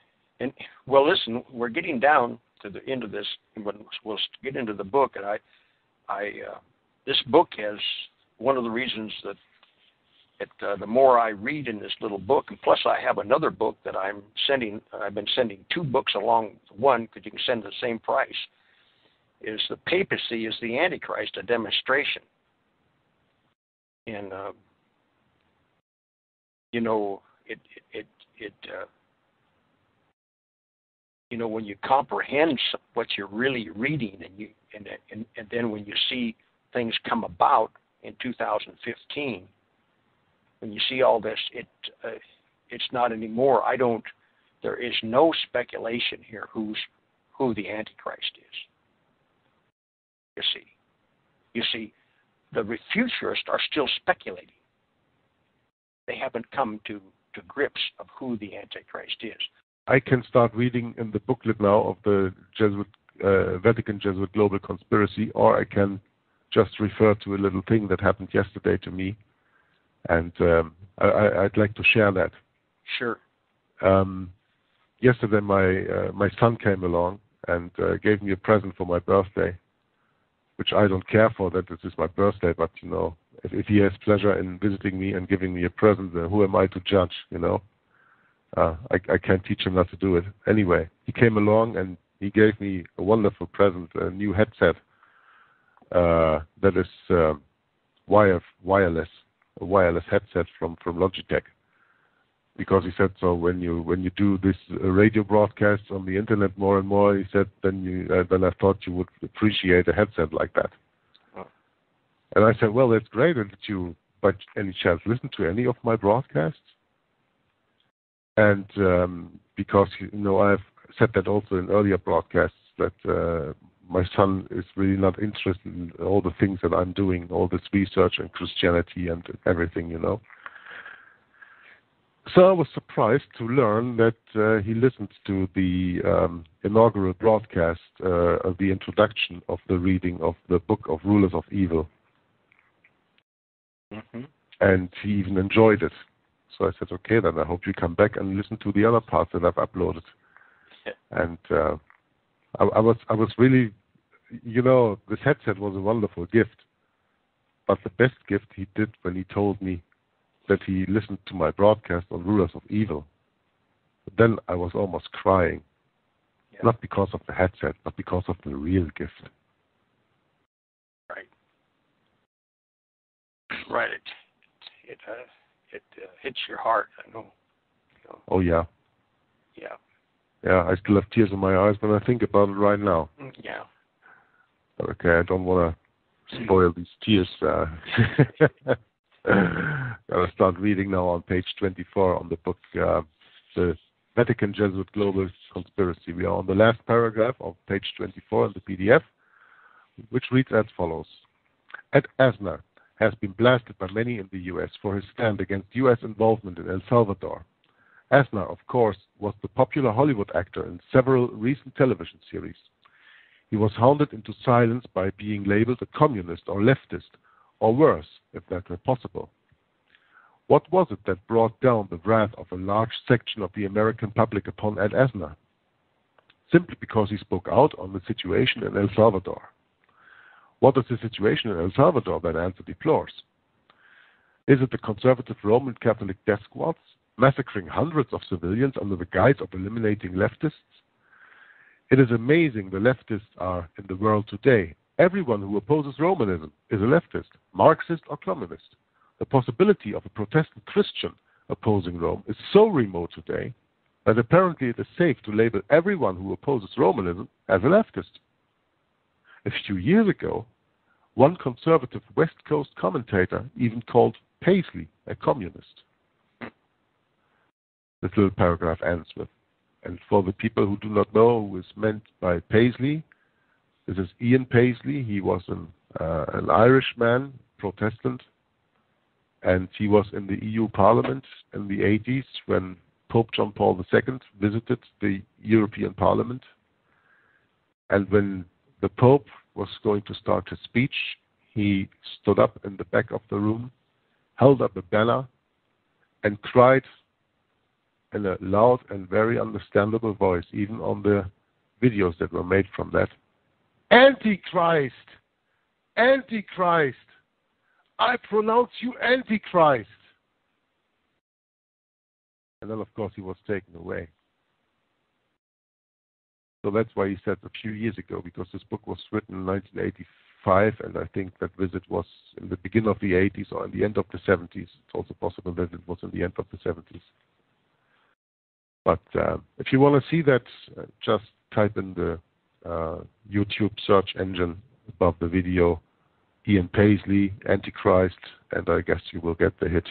and well, listen, we're getting down to the end of this, when we'll get into the book, and I I uh, this book has one of the reasons that it, uh, the more I read in this little book, and plus I have another book that I'm sending. I've been sending two books along one because you can send the same price. Is the papacy is the Antichrist a demonstration? And uh, you know it it it. Uh, you know when you comprehend what you're really reading, and you and and, and then when you see things come about in 2015 when you see all this, it uh, it's not anymore. I don't. There is no speculation here who's who the Antichrist is. You see, you see, the futurists are still speculating. They haven't come to to grips of who the Antichrist is. I can start reading in the booklet now of the Jesuit uh, Vatican Jesuit Global Conspiracy, or I can just refer to a little thing that happened yesterday to me, and um, I, I'd like to share that. Sure. Um, yesterday, my uh, my son came along and uh, gave me a present for my birthday, which I don't care for that this is my birthday, but you know, if, if he has pleasure in visiting me and giving me a present, then who am I to judge? You know, uh, I, I can't teach him not to do it. Anyway, he came along and he gave me a wonderful present, a new headset uh, that is um wire wireless, wireless headset from from Logitech. Because he said so when you when you do this radio broadcast on the internet more and more he said then you uh, then I thought you would appreciate a headset like that. Oh. and I said well that's great. And did you by any chance listen to any of my broadcasts? And um, because you know I've said that also in earlier broadcasts that uh, my son is really not interested in all the things that I'm doing all this research and Christianity and everything you know so I was surprised to learn that uh, he listened to the um, inaugural broadcast uh, of the introduction of the reading of the book of Rulers of Evil, hmm and he even enjoyed it. So I said, okay, then I hope you come back and listen to the other parts that I've uploaded. and uh, I, I was I was really, you know, this headset was a wonderful gift, but the best gift he did when he told me that he listened to my broadcast on Rulers of Evil. Then I was almost crying, Yeah. not because of the headset, but because of the real gift. Right. Right. It it uh, it uh, hits your heart. I know. So, Oh yeah, yeah. Yeah. I still have tears in my eyes when I think about it right now. Mm, Yeah. Okay, I don't want to spoil these tears. Uh, Gotta start reading now on page 24 on the book, uh, the Vatican Jesuit Global Conspiracy. We are on the last paragraph of page 24 in the PDF, which reads as follows: Ed Asner has been blasted by many in the U.S. for his stand against U.S. involvement in El Salvador. Asner, of course, was the popular Hollywood actor in several recent television series. He was hounded into silence by being labeled a communist or leftist, or worse, if that were possible. What was it that brought down the wrath of a large section of the American public upon Ed Asner? Simply because he spoke out on the situation in El Salvador. What is the situation in El Salvador that Asner deplores? Is it the conservative Roman Catholic death squads massacring hundreds of civilians under the guise of eliminating leftists? It is amazing the leftists are in the world today. Everyone who opposes Romanism is a leftist, Marxist, or communist. The possibility of a Protestant Christian opposing Rome is so remote today that apparently it is safe to label everyone who opposes Romanism as a leftist. A few years ago, one conservative West Coast commentator even called Paisley a communist. This little paragraph ends with, and for the people who do not know who is meant by Paisley, this is Ian Paisley. He was an, uh, an Irishman, Protestant, and he was in the EU Parliament in the 80s when Pope John Paul II visited the European Parliament. And when the Pope was going to start his speech, he stood up in the back of the room, held up a banner, and cried in a loud and very understandable voice, even on the videos that were made from that. Antichrist! Antichrist! I pronounce you Antichrist! And then, of course, he was taken away. So that's why he said a few years ago, because this book was written in 1985, and I think that visit was in the beginning of the 80s or in the end of the 70s. It's also possible that it was in the end of the 70s. But uh, if you want to see that, uh, just type in the uh, YouTube search engine above the video Ian Paisley, Antichrist, and I guess you will get the hit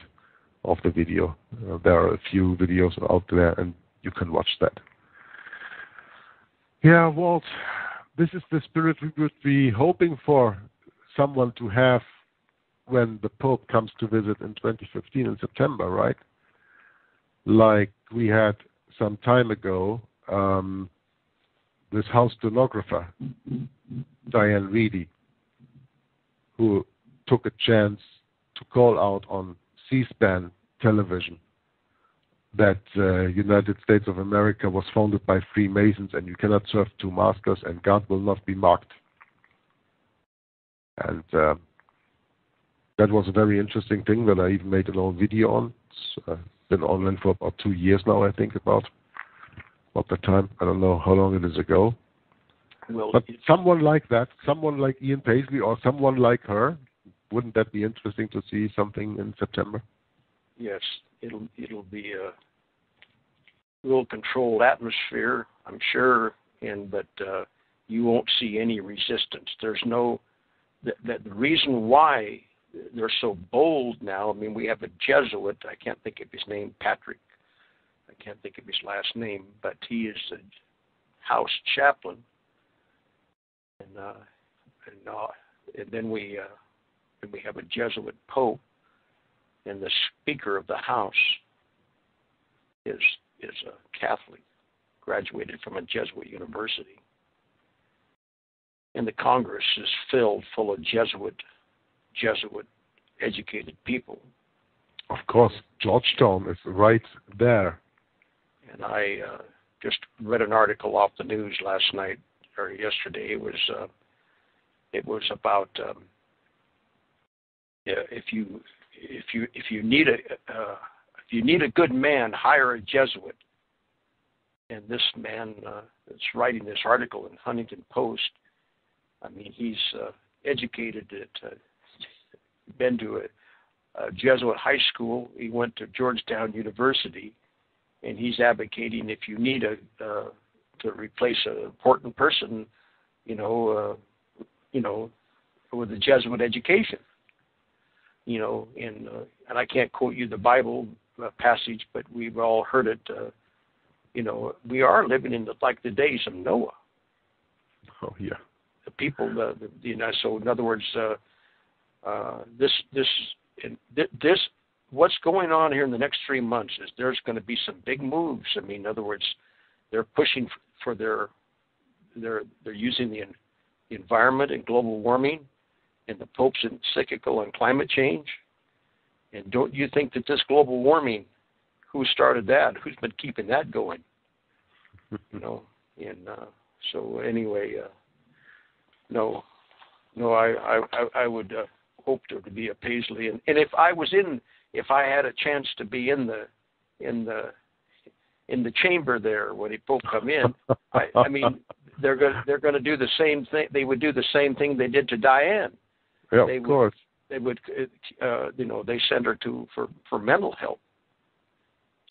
of the video. Uh, there are a few videos out there, and you can watch that. Yeah, Walt, this is the spirit we would be hoping for someone to have when the Pope comes to visit in 2015 in September, right? Like we had some time ago, um, this house stenographer, Dianne Reidy, who took a chance to call out on C-SPAN television that uh, United States of America was founded by Freemasons and you cannot serve two masters and God will not be mocked. And uh, that was a very interesting thing that I even made a old video on. It's uh, been online for about two years now, I think, about about the time. I don't know how long it is ago. Well, But someone like that, someone like Ian Paisley or someone like her, wouldn't that be interesting to see something in September? yes, it'll it'll be a little controlled atmosphere, I'm sure, and but uh, you won't see any resistance. There's no that, that the reason why they're so bold now. I mean, we have a Jesuit. I can't think of his name, Patrick. I can't think of his last name, but he is a house chaplain, and uh, and, uh, and then we uh, and we have a Jesuit pope, and the Speaker of the House is is a Catholic, graduated from a Jesuit university, and the Congress is filled full of Jesuit Jesuit educated people. Of course, Georgetown is right there. And I uh, just read an article off the news last night or yesterday. It was uh, it was about um, yeah, if you if you if you need a uh, if you need a good man, hire a Jesuit. And this man uh, that's writing this article in Huffington Post, I mean, he's uh, educated at uh, been to a, a Jesuit high school. He went to Georgetown University, and he's advocating if you need a uh, to replace an important person, you know, uh, you know, with a Jesuit education. You know, and uh, and I can't quote you the Bible uh, passage, but we've all heard it. Uh, you know, we are living in the, like the days of Noah. Oh yeah. The people, the, the you know, so in other words, uh, uh, this this this what's going on here in the next three months is there's going to be some big moves. I mean, in other words, they're pushing for their they're they're using the, environment and global warming and the Pope's encyclical on climate change. And don't you think that this global warming, who started that? Who's been keeping that going? you know, and uh, so anyway, uh, no, no, I I I would uh, hoped to be a Paisley, and, and if I was in, if I had a chance to be in the, in the, in the chamber there when he Pope come in, I, I mean, they're going to they're going to do the same thing. They would do the same thing they did to Dianne. Yeah, they of would, course. They would, uh, you know, they send her to for for mental help.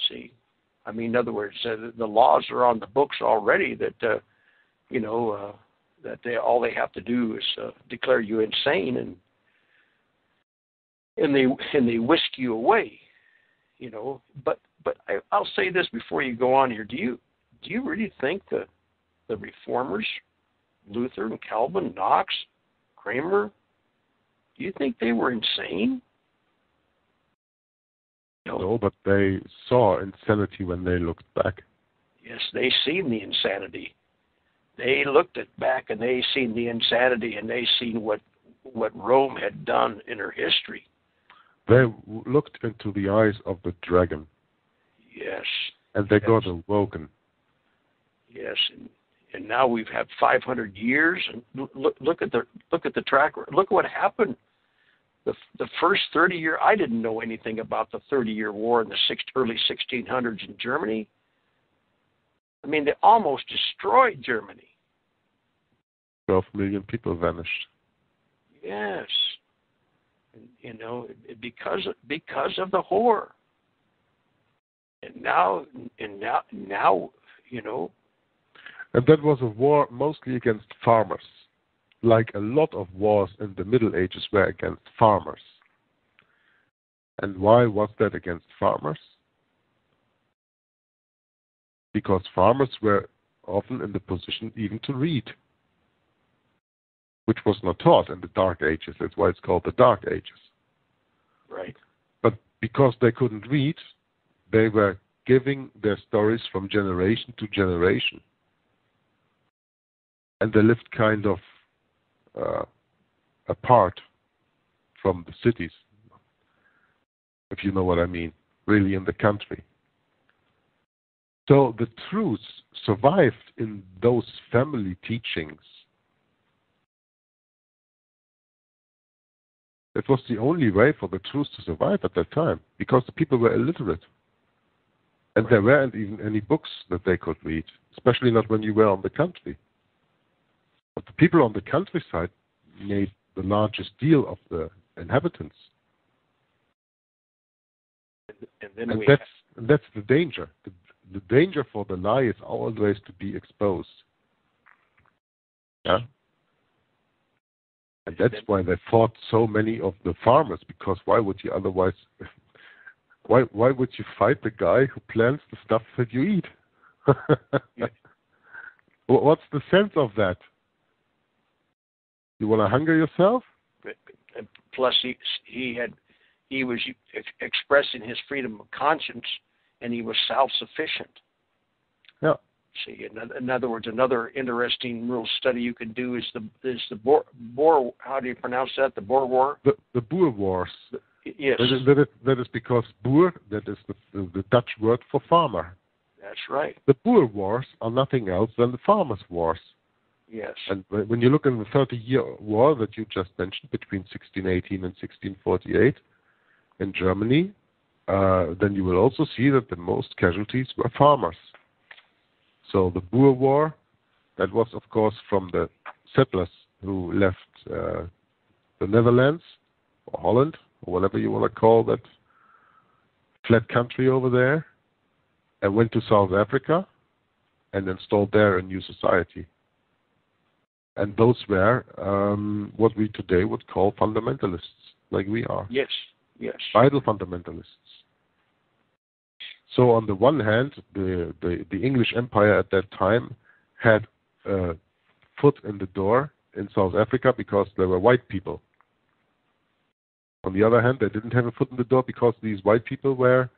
See, I mean, in other words, uh, the laws are on the books already that, uh, you know, uh, that they all they have to do is uh, declare you insane and and they and they whisk you away, you know. But but I, I'll say this before you go on here: Do you do you really think that the reformers, Luther and Calvin, Knox, Cranmer, do you think they were insane? No. no, but they saw insanity when they looked back. Yes, they seen the insanity. They looked at back and they seen the insanity and they seen what what Rome had done in her history. They looked into the eyes of the dragon. Yes. And they yes. got awoken. Yes, and, and now we've had 500 years, and look look at the look at the track. Look what happened. The the first 30 year, I didn't know anything about the 30 year war in the six, early 1600s in Germany. I mean, they almost destroyed Germany. 12 million people vanished. Yes you know, because because of the whore. And now, and now, now, you know. And that was a war mostly against farmers, like a lot of wars in the Middle Ages were against farmers. And why was that against farmers? Because farmers were often in the position even to read which was not taught in the Dark Ages. That's why it's called the Dark Ages. Right. But because they couldn't read, they were giving their stories from generation to generation. And they lived kind of uh, apart from the cities, if you know what I mean, really in the country. So the truths survived in those family teachings It was the only way for the truth to survive at that time because the people were illiterate. And there weren't even any books that they could read, especially not when you were on the country. But the people on the countryside made the largest deal of the inhabitants. And, then and we that's, and that's the danger. The, the danger for the lie is always to be exposed. Yeah. And that's why they fought so many of the farmers, because why would you otherwise why why would you fight the guy who plants the stuff that you eat? Yeah. What's the sense of that? You want to hunger yourself? Plus, he he had he was expressing his freedom of conscience, and he was self-sufficient. See, in, in other words, another interesting real study you could do is the is the Boer Boer. How do you pronounce that? The Boer War. The the Boer Wars. Yes, That is, that is, that is because Boer, that is the, the, the Dutch word for farmer. that's right. The Boer Wars are nothing else than the farmers' wars. Yes. And when you look in the 30 year war that you just mentioned between 1618 and 1648 in Germany, uh, then you will also see that the most casualties were farmers. So the Boer War, that was of course from the settlers who left uh, the Netherlands or Holland or whatever you want to call that flat country over there, and went to South Africa and installed there a new society and those were um, what we today would call fundamentalists, like we are, Yes. Yes. Bible fundamentalists. So on the one hand, the, the, the English Empire at that time had a foot in the door in South Africa because there were white people. On the other hand, they didn't have a foot in the door because these white people were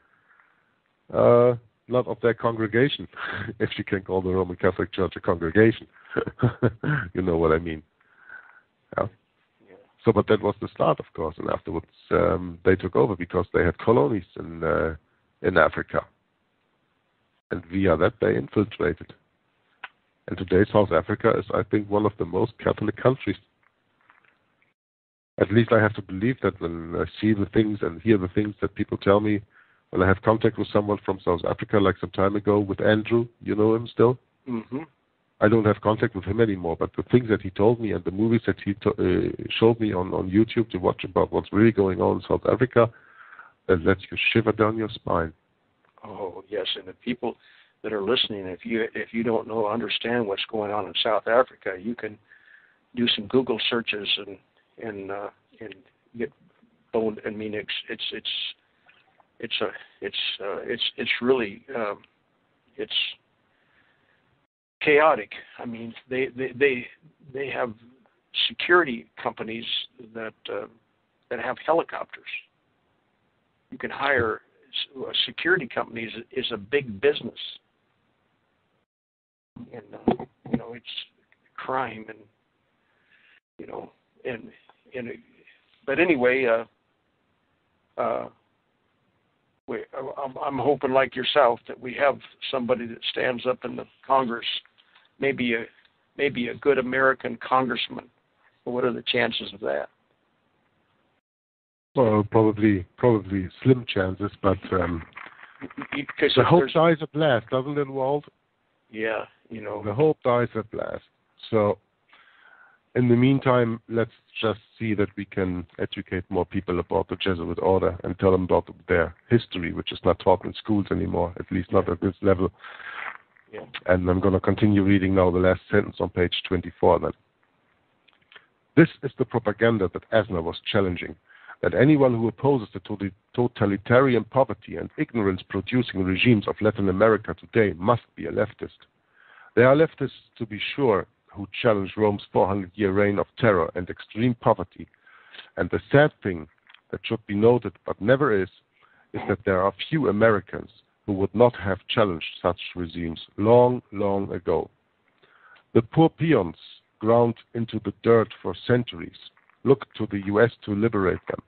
uh, not of their congregation, if you can call the Roman Catholic Church a congregation. you know what I mean. Yeah. Yeah. So, but that was the start, of course, and afterwards um, they took over because they had colonies in uh, in Africa, and via that they infiltrated. And today, South Africa is, I think, one of the most Catholic countries. At least I have to believe that when I see the things and hear the things that people tell me when I have contact with someone from South Africa, like some time ago with Andrew, you know him still. Mm-hmm. I don't have contact with him anymore, but the things that he told me and the movies that he to, uh, showed me on, on YouTube to watch about what's really going on in South Africa, that lets you shiver down your spine. Oh yes, and the people that are listening, if you if you don't know understand what's going on in South Africa, you can do some Google searches and and uh, and get boned. I mean, it's it's it's it's a it's uh, it's it's really um, it's chaotic. I mean, they they they they have security companies that uh, that have helicopters. You can hire s- uh, security companies is a big business, and uh, you know it's crime and you know and and it- but anyway, uh, uh, we, I'm, I'm hoping like yourself that we have somebody that stands up in the Congress, maybe a maybe a good American congressman. What are the chances of that? Well, probably probably slim chances, but um, Because the hope dies at last, doesn't it, Walt? yeah, you know, The hope dies at last. So, in the meantime, let's just see that we can educate more people about the Jesuit order and tell them about their history, which is not taught in schools anymore, at least not at this level. Yeah. And I'm going to continue reading now the last sentence on page 24 then. This is the propaganda that Asner was challenging, that anyone who opposes the totalitarian poverty and ignorance producing regimes of Latin America today must be a leftist. There are leftists, to be sure, who challenge Rome's 400 year reign of terror and extreme poverty. And the sad thing that should be noted but never is, is that there are few Americans who would not have challenged such regimes long, long ago. The poor peons, ground into the dirt for centuries, look to the US to liberate them.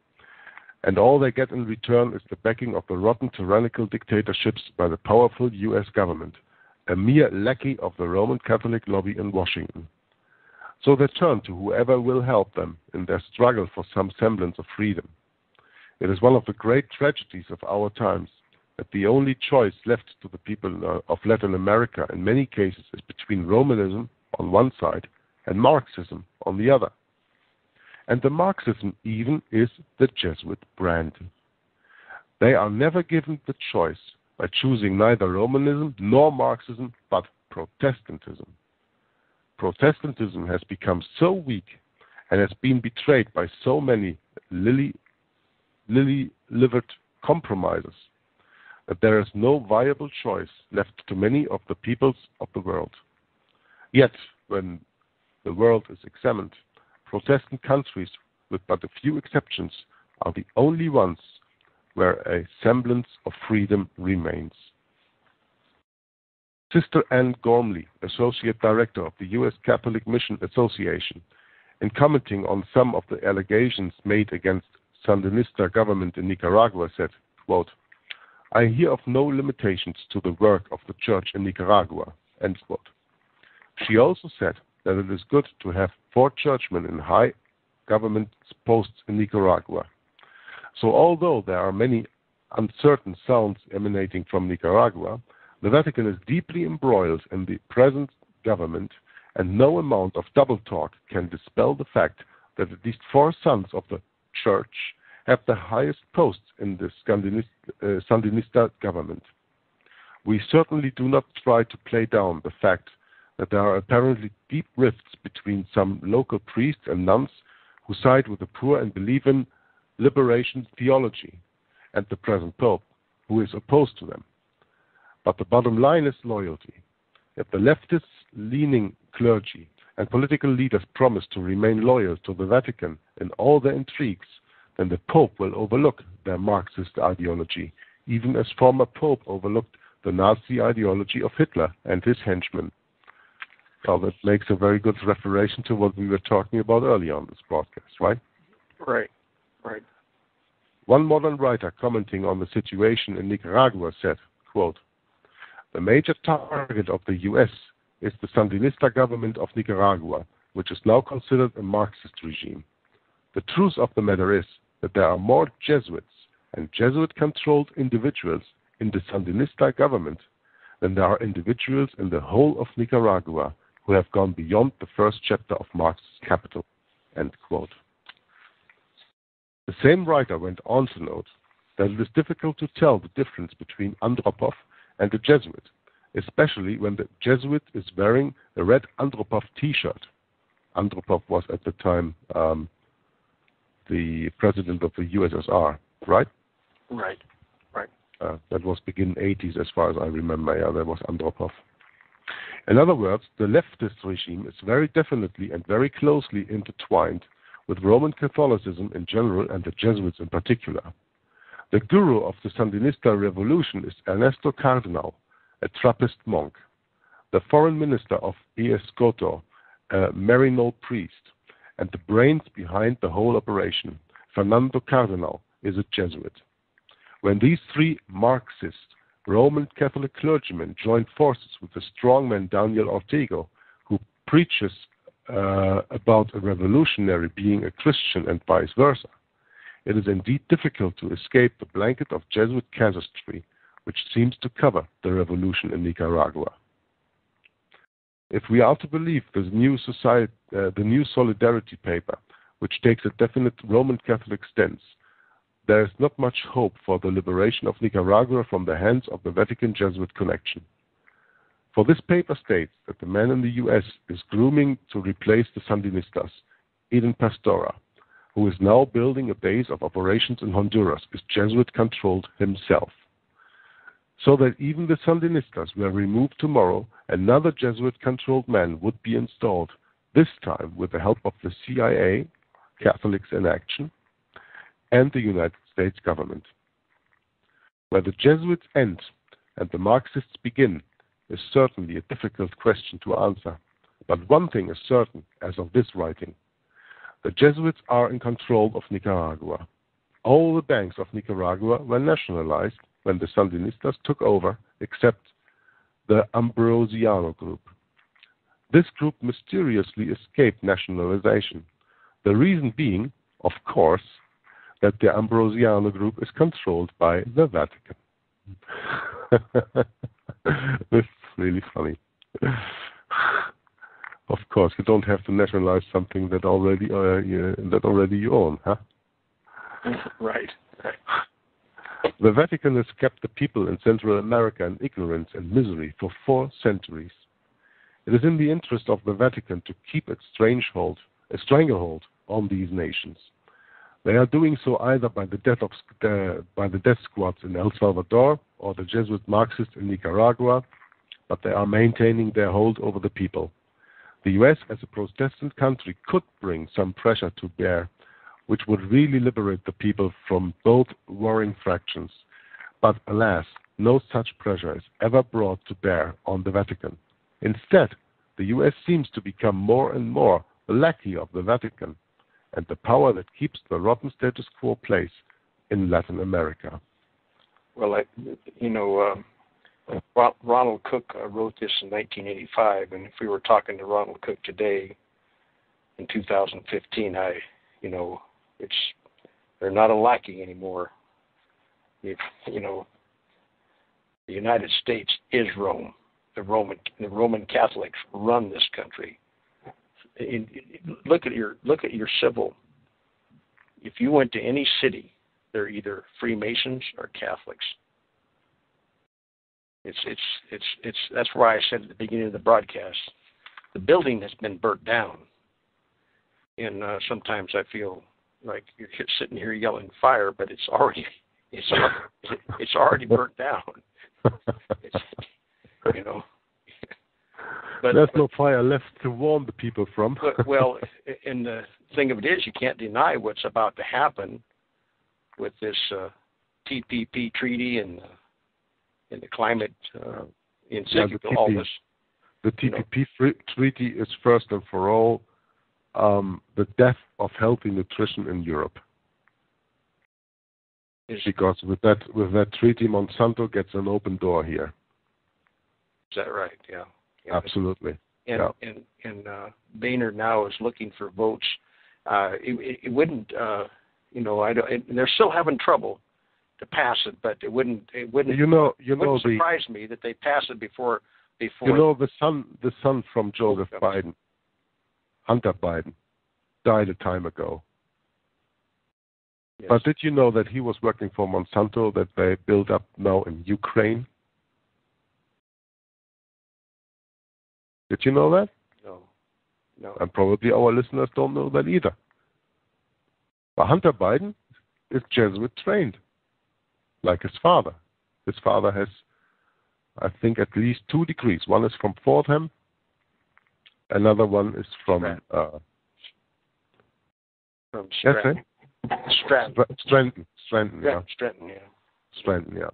And all they get in return is the backing of the rotten tyrannical dictatorships by the powerful US government, a mere lackey of the Roman Catholic lobby in Washington. So they turn to whoever will help them in their struggle for some semblance of freedom. It is one of the great tragedies of our times that the only choice left to the people uh, of Latin America in many cases is between Romanism on one side and Marxism on the other. And the Marxism even is the Jesuit brand. They are never given the choice by choosing neither Romanism nor Marxism, but Protestantism. Protestantism has become so weak and has been betrayed by so many lily, lily-livered compromises that there is no viable choice left to many of the peoples of the world. Yet, when the world is examined, Protestant countries, with but a few exceptions, are the only ones where a semblance of freedom remains. Sister Ann Gormley, Associate Director of the U.S. Catholic Mission Association, in commenting on some of the allegations made against Sandinista government in Nicaragua said, quote, I hear of no limitations to the work of the church in Nicaragua. End quote. She also said that it is good to have four churchmen in high government posts in Nicaragua. So although there are many uncertain sounds emanating from Nicaragua, the Vatican is deeply embroiled in the present government, and no amount of double talk can dispel the fact that at least four sons of the church have the highest posts in the uh, Sandinista government. We certainly do not try to play down the fact that there are apparently deep rifts between some local priests and nuns who side with the poor and believe in liberation theology, and the present Pope, who is opposed to them. But the bottom line is loyalty. If the leftist leaning clergy and political leaders promise to remain loyal to the Vatican in all their intrigues, then the Pope will overlook their Marxist ideology, even as former Pope overlooked the Nazi ideology of Hitler and his henchmen. That makes a very good reference to what we were talking about earlier on this broadcast, right? Right, right. One modern writer commenting on the situation in Nicaragua said, quote, The major target of the U.S. is the Sandinista government of Nicaragua, which is now considered a Marxist regime. The truth of the matter is that there are more Jesuits and Jesuit-controlled individuals in the Sandinista government than there are individuals in the whole of Nicaragua who have gone beyond the first chapter of Marx's Capital. End quote. The same writer went on to note that it is difficult to tell the difference between Andropov and a Jesuit, especially when the Jesuit is wearing a red Andropov T-shirt. Andropov was at the time um, the president of the USSR, right? Right, right. Uh, that was begin 80s, as far as I remember. Yeah, that was Andropov. In other words, the leftist regime is very definitely and very closely intertwined with Roman Catholicism in general and the Jesuits in particular. The guru of the Sandinista revolution is Ernesto Cardenal, a Trappist monk. The foreign minister of Escoto, a Maryknoll priest, and the brains behind the whole operation, Fernando Cardenal, is a Jesuit. When these three Marxist Roman Catholic clergymen joined forces with the strongman Daniel Ortega, who preaches uh, about a revolutionary being a Christian and vice versa. It is indeed difficult to escape the blanket of Jesuit casuistry which seems to cover the revolution in Nicaragua. If we are to believe new, society, uh, the new Solidarity paper, which takes a definite Roman Catholic stance, there is not much hope for the liberation of Nicaragua from the hands of the Vatican Jesuit connection. For this paper states that the man in the US is grooming to replace the Sandinistas. Eden Pastora, who is now building a base of operations in Honduras, is Jesuit controlled himself. So that even the Sandinistas were removed tomorrow, another Jesuit controlled man would be installed, this time with the help of the CIA, Catholics in Action, and the United States government. Where the Jesuits end and the Marxists begin, is certainly a difficult question to answer. But one thing is certain as of this writing the Jesuits are in control of Nicaragua. All the banks of Nicaragua were nationalized when the Sandinistas took over, except the Ambrosiano group. This group mysteriously escaped nationalization. The reason being, of course, that the Ambrosiano group is controlled by the Vatican. this is really funny. of course, you don't have to nationalize something that already uh, you, that already you own, huh? Right. right. The Vatican has kept the people in Central America in ignorance and misery for four centuries. It is in the interest of the Vatican to keep its stranglehold, a stranglehold on these nations. They are doing so either by the death of uh, by the death squads in El Salvador or the Jesuit Marxists in Nicaragua, but they are maintaining their hold over the people. The U.S., as a Protestant country, could bring some pressure to bear, which would really liberate the people from both warring fractions. But alas, no such pressure is ever brought to bear on the Vatican. Instead, the U.S. seems to become more and more the lackey of the Vatican and the power that keeps the rotten status quo place in Latin America. Well, I, you know, uh, Ronald Cooke uh, wrote this in 1985, and if we were talking to Ronald Cooke today, in 2015, I, you know, it's they're not a lackey anymore. If you know, the United States is Rome. The Roman the Roman Catholics run this country in, look at your look at your civil. If you went to any city, they're either Freemasons or Catholics. It's it's it's it's that's why I said at the beginning of the broadcast, the building has been burnt down, and uh, sometimes I feel like you're sitting here yelling fire, but it's already it's it's already burnt down. It's, you know, but there's but, no fire left to warn the people from. but, well, and the thing of it is, you can't deny what's about to happen with this uh, TPP treaty and uh, and the climate uh, encyclical. Yeah, all this. The TPP you know. treaty is first and for all um, the death of healthy nutrition in Europe. Is because with that with that treaty, Monsanto gets an open door here. Is that right? Yeah. Absolutely. And yeah. and and uh, Boehner now is looking for votes. Uh, it, it wouldn't, uh, you know, I don't. It, they're still having trouble to pass it, but it wouldn't. It wouldn't. You know, you know, surprise the, me that they pass it before before. You know, the son, the son from Joseph Biden, Hunter Biden, died a time ago. Yes. But did you know that he was working for Monsanto that they built up now in Ukraine? Did you know that? No. No. And probably our listeners don't know that either. But Hunter Biden is Jesuit trained, like his father. His father has, I think, at least two degrees. One is from Fordham, another one is from. Uh, from Stratton. Stratton. Stratton. Stratton, yeah. Stratton, yeah. Stratton, yeah.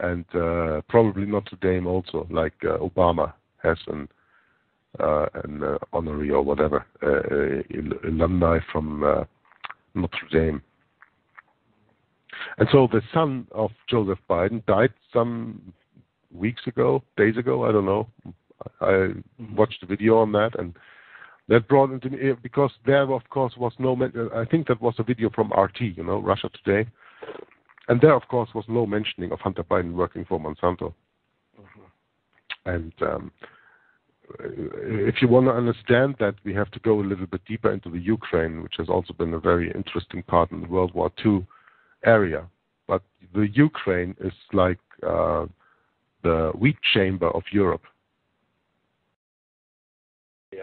And uh, probably Notre Dame also, like uh, Obama has an uh, an uh, honorary or whatever uh, alumni from Notre Dame. And so the son of Joseph Biden died some weeks ago, days ago, I don't know. I mm-hmm. watched a video on that, and that brought into me because there, of course, was no. I think that was a video from RT, you know, Russia Today, and there, of course, was no mentioning of Hunter Biden working for Monsanto. And um, if you want to understand that, we have to go a little bit deeper into the Ukraine, which has also been a very interesting part in the World War II area. But the Ukraine is like uh, the wheat chamber of Europe.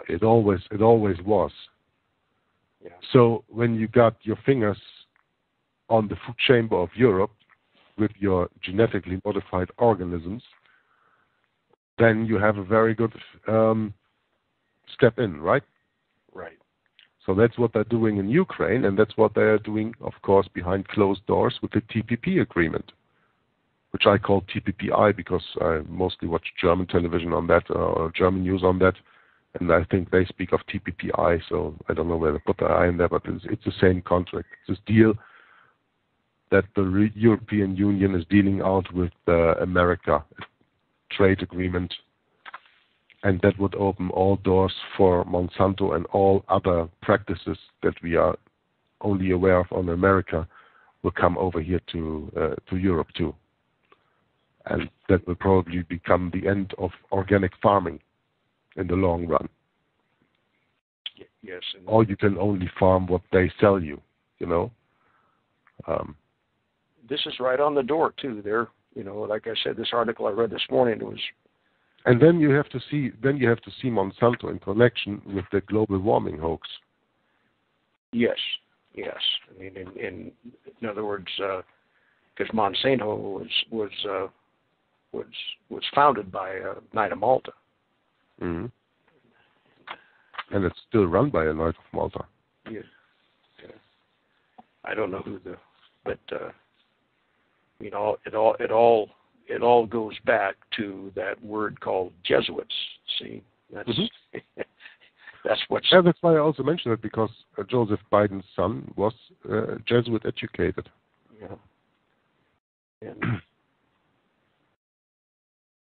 It always it always was. Yeah. So when you got your fingers on the food chamber of Europe with your genetically modified organisms, then you have a very good um, step in, right? Right. So that's what they're doing in Ukraine, and that's what they are doing, of course, behind closed doors with the TPP agreement, which I call TPPI because I mostly watch German television on that, uh, or German news on that, and I think they speak of TPPI, so I don't know where they put the I in there, but it's, it's the same contract. It's this deal that the re- European Union is dealing out with uh, America trade agreement, and that would open all doors for Monsanto and all other practices that we are only aware of on America will come over here to uh, to Europe too. And that will probably become the end of organic farming in the long run. Yes. Or you can only farm what they sell you, you know. Um, this is right on the door too. There, you know, like I said, this article I read this morning was. And then you have to see then you have to see Monsanto in connection with the global warming hoax. Yes, yes. I mean, in in, in other words, because uh, Monsanto was was uh, was was founded by uh, Knight of Malta. Mm-hmm. And it's still run by a Knight of Malta. Yeah. yeah. I don't know who the, but uh, you know, it all it all it all goes back to that word called Jesuits. See, that's mm-hmm. that's what's. Yeah, that's why I also mentioned it because uh, Joseph Biden's son was uh, Jesuit educated. Yeah. And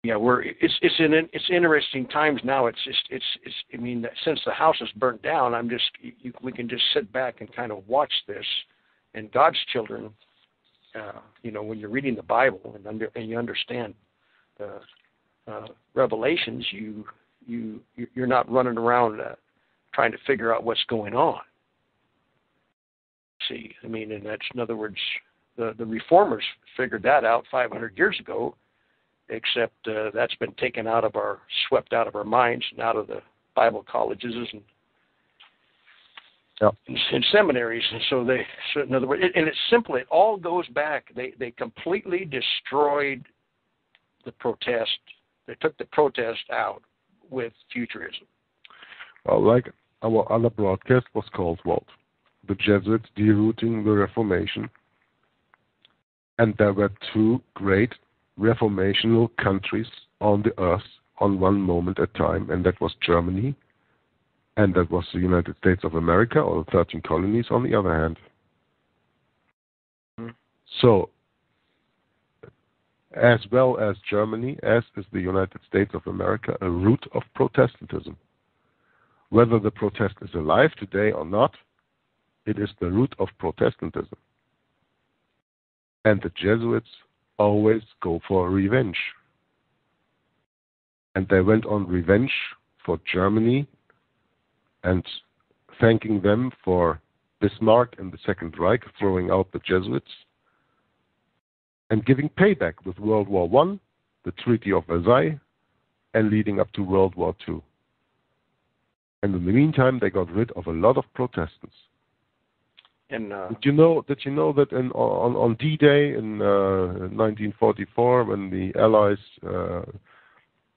yeah, we're it's it's in it's interesting times now. It's just it's it's I mean since the house is burnt down, I'm just you, we can just sit back and kind of watch this, and God's children, uh, you know, when you're reading the Bible and under and you understand the uh, revelations, you you you're not running around uh, trying to figure out what's going on. See, I mean, and that's in other words, the the reformers figured that out 500 years ago except uh, that's been taken out of our, swept out of our minds and out of the Bible colleges and yep. in, seminaries. And so they, so in other words, it, and it's simple. It all goes back. They they completely destroyed the protest. They took the protest out with futurism. Well, like our other broadcast was called what? The Jesuits derooting the Reformation. And there were two great reformational countries on the earth on one moment at time, and that was Germany, and that was the United States of America, or the 13 colonies on the other hand. Mm. So, as well as Germany, as is the United States of America, a root of Protestantism. Whether the protest is alive today or not, it is the root of Protestantism. And the Jesuits always go for revenge. And they went on revenge for Germany and thanking them for Bismarck and the Second Reich throwing out the Jesuits and giving payback with World War I, the Treaty of Versailles, and leading up to World War II. And in the meantime, they got rid of a lot of Protestants. And uh, did you know that you know that in, on on D-Day in uh, 1944, when the Allies uh,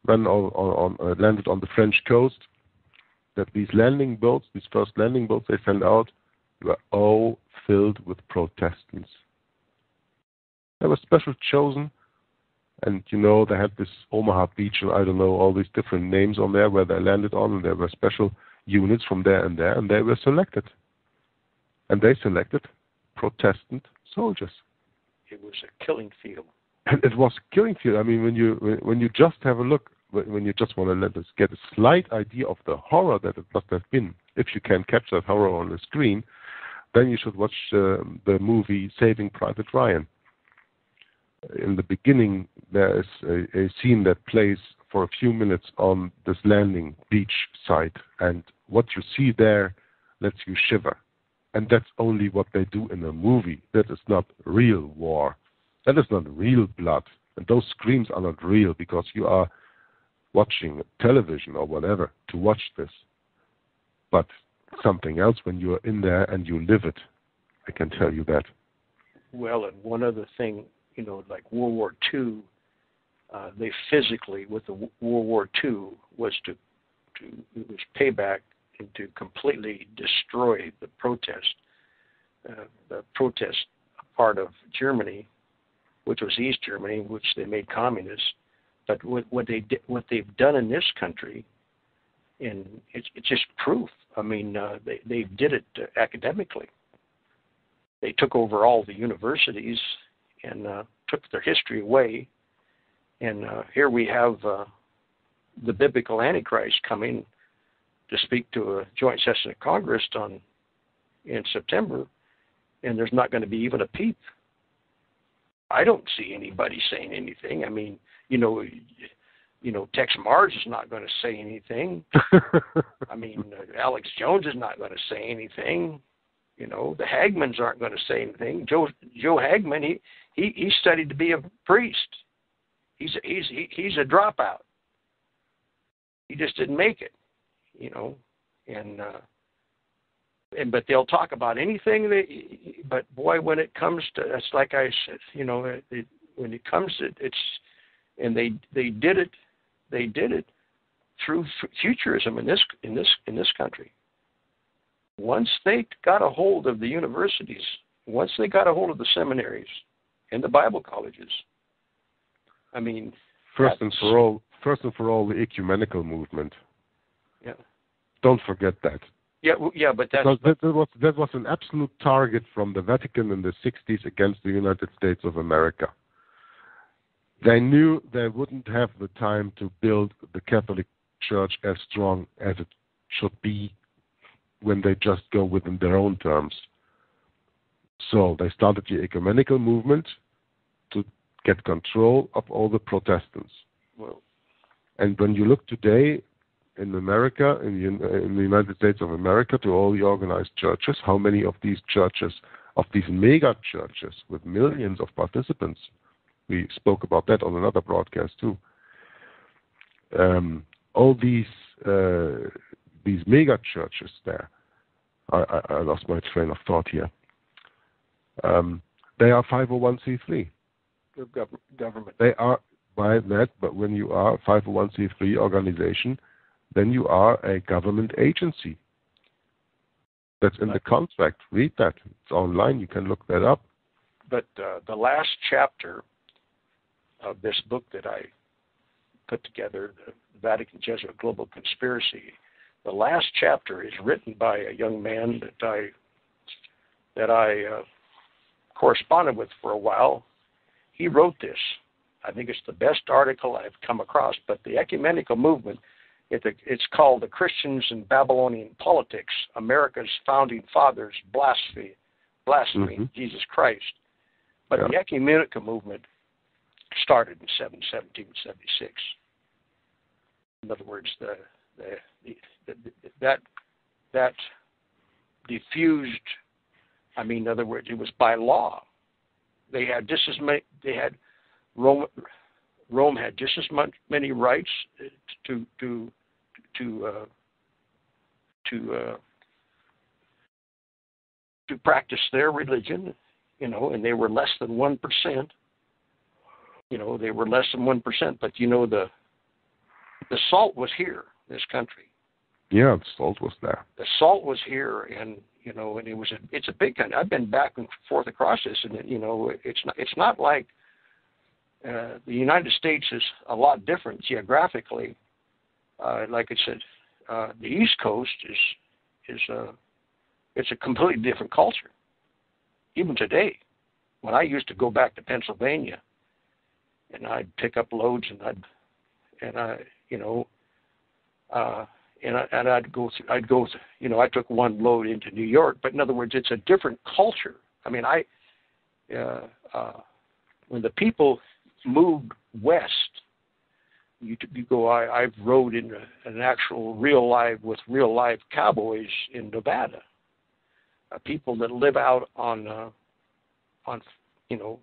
ran on, on, uh, landed on the French coast, that these landing boats, these first landing boats they sent out, were all filled with Protestants. They were special chosen, and you know they had this Omaha Beach, and I don't know all these different names on there where they landed on, and there were special units from there and there, and they were selected and they selected Protestant soldiers. It was a killing field. And it was a killing field. I mean, when you when you just have a look, when you just want to let us get a slight idea of the horror that it must have been, if you can capture that horror on the screen, then you should watch uh, the movie Saving Private Ryan. In the beginning, there is a, a scene that plays for a few minutes on this landing beach site, and what you see there lets you shiver and that's only what they do in a movie. That is not real war. That is not real blood. And those screams are not real because you are watching television or whatever to watch this. But something else when you are in there and you live it. I can tell you that. Well, and one other thing, you know, like World War II, uh, they physically, with the World War II, was to, to it was payback and to completely destroy the protest, uh, the protest part of Germany, which was East Germany, which they made communist. But what, what they did, what they've done in this country, and it's, it's just proof. I mean, uh, they they did it uh, academically. They took over all the universities and uh, took their history away. And uh, here we have uh, the biblical Antichrist coming to speak to a joint session of Congress on in September, and there's not going to be even a peep. I don't see anybody saying anything. I mean, you know, you know, Texe Marrs is not going to say anything. I mean, uh, Alex Jones is not going to say anything. You know, the Hagmanns aren't going to say anything. Joe Joe Hagmann, he he he studied to be a priest. He's a, he's he, he's a dropout. He just didn't make it, you know, and uh, and but they'll talk about anything that. But boy, when it comes to it's like I said, you know, it, it, when it comes to it's and they they did it, they did it through futurism in this in this in this country. Once they got a hold of the universities, once they got a hold of the seminaries and the Bible colleges, I mean, first and for all, first and for all, the ecumenical movement. Yeah. Don't forget that. Yeah, yeah, but that's because that, that was that was an absolute target from the Vatican in the 60s against the United States of America. They knew they wouldn't have the time to build the Catholic Church as strong as it should be when they just go within their own terms. So they started the ecumenical movement to get control of all the Protestants. Well, and when you look today in America, in the, in the United States of America, to all the organized churches, how many of these churches, of these mega churches with millions of participants, we spoke about that on another broadcast too. Um, all these uh, these mega churches there. I, I, I, lost my train of thought here. Um, they are 501c3. government. They are by that, but when you are a 501c3 organization, then you are a government agency. That's in the contract. Read that. It's online. You can look that up. But uh, the last chapter of this book that I put together, the Vatican Jesuit Global Conspiracy, the last chapter is written by a young man that I that I uh, corresponded with for a while. He wrote this. I think it's the best article I've come across. But the ecumenical movement, it, it's called "The Christians and Babylonian Politics: America's Founding Fathers Blasphemy, Blasphemy mm-hmm. Jesus Christ." But yeah. the ecumenical movement started in 1776. In other words, the, the, the, that that diffused. I mean, in other words, it was by law. They had just as many. They had Rome. Rome had just as much many rights to to to uh, to uh, to practice their religion, you know, and they were less than one percent. You know, they were less than one percent, but you know the the salt was here, this country. Yeah, the salt was there. The salt was here, and you know, and it was a it's a big country. I've been back and forth across this, and you know, it's not it's not like uh, the United States is a lot different geographically. Uh, like I said, uh, the East Coast is is a uh, it's a completely different culture. Even today, when I used to go back to Pennsylvania, and I'd pick up loads, and I'd and I you know, uh, and I, and I'd go through, I'd go through, you know I took one load into New York, but in other words, it's a different culture. I mean, I uh, uh, when the people moved west, you you go. I I've rode in a, an actual real live with real live cowboys in Nevada. Uh, people that live out on uh, on you know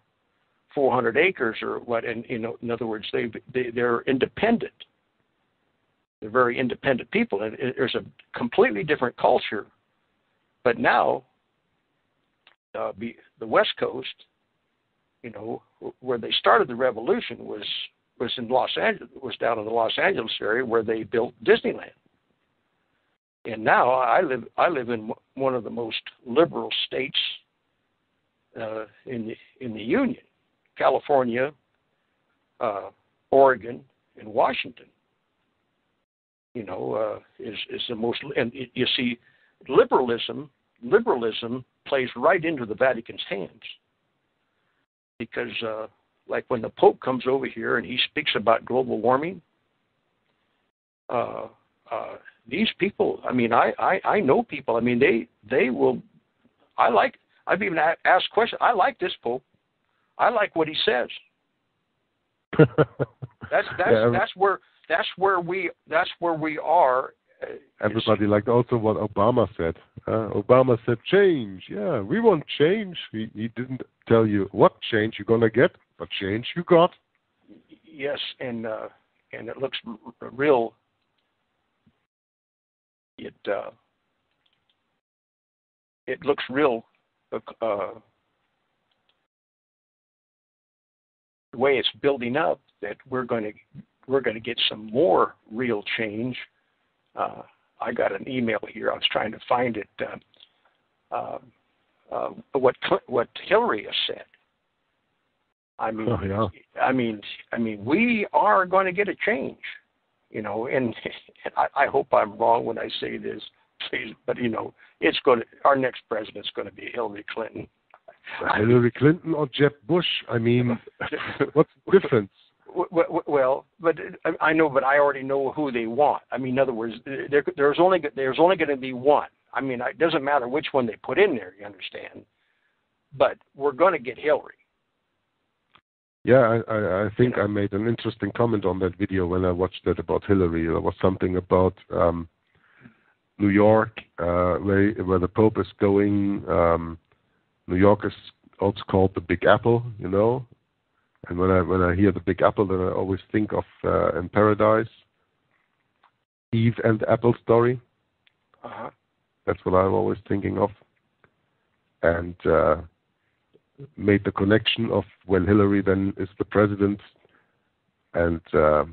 400 acres or what, and you know in other words they, they they're independent they're very independent people, and there's a completely different culture. But now, uh, be, the West Coast, you know, where they started the revolution was was in Los Angeles, was down in the Los Angeles area where they built Disneyland. And now I live I live in one of the most liberal states uh, in the in the Union, California, uh, Oregon, and Washington you know, uh, is is the most. And it, you see, liberalism liberalism plays right into the Vatican's hands because, uh, like when the Pope comes over here and he speaks about global warming, uh, uh, these people. I mean, I, I I know people. I mean, they they will. I like. I've even asked questions. I like this Pope. I like what he says. that's that's yeah. that's where that's where we that's where we are Everybody liked also what Obama said. Uh, Obama said change. Yeah, we want change. He, he didn't tell you what change you're gonna get, but change you got. Yes, and uh, and it looks r- real. It uh, it looks real. Uh, the way it's building up, that we're going to we're going to get some more real change. Uh, I got an email here. I was trying to find it. Uh, uh, uh, what what Hillary has said. I mean, Oh, yeah. I mean, I mean, we are going to get a change, you know. And, I, I hope I'm wrong when I say this, please, but you know, it's going to. Our next president's going to be Hillary Clinton. Hillary Clinton or Jeb Bush? I mean, what's the difference? Well, but I- I know, but I already know who they want. I mean, in other words, there, there's only there's only going to be one. I mean, it doesn't matter which one they put in there. You understand? But we're going to get Hillary. Yeah, I, I, I think I made an interesting comment on that video when I watched that about Hillary. There was something about um, New York, uh, where where the Pope is going. Um, New York is also called the Big Apple, you know. And when I when I hear the Big Apple, then I always think of uh, in Paradise, Eve and the Apple story. Uh-huh. That's what I'm always thinking of. And uh, made the connection of when Hillary then is the president, and uh,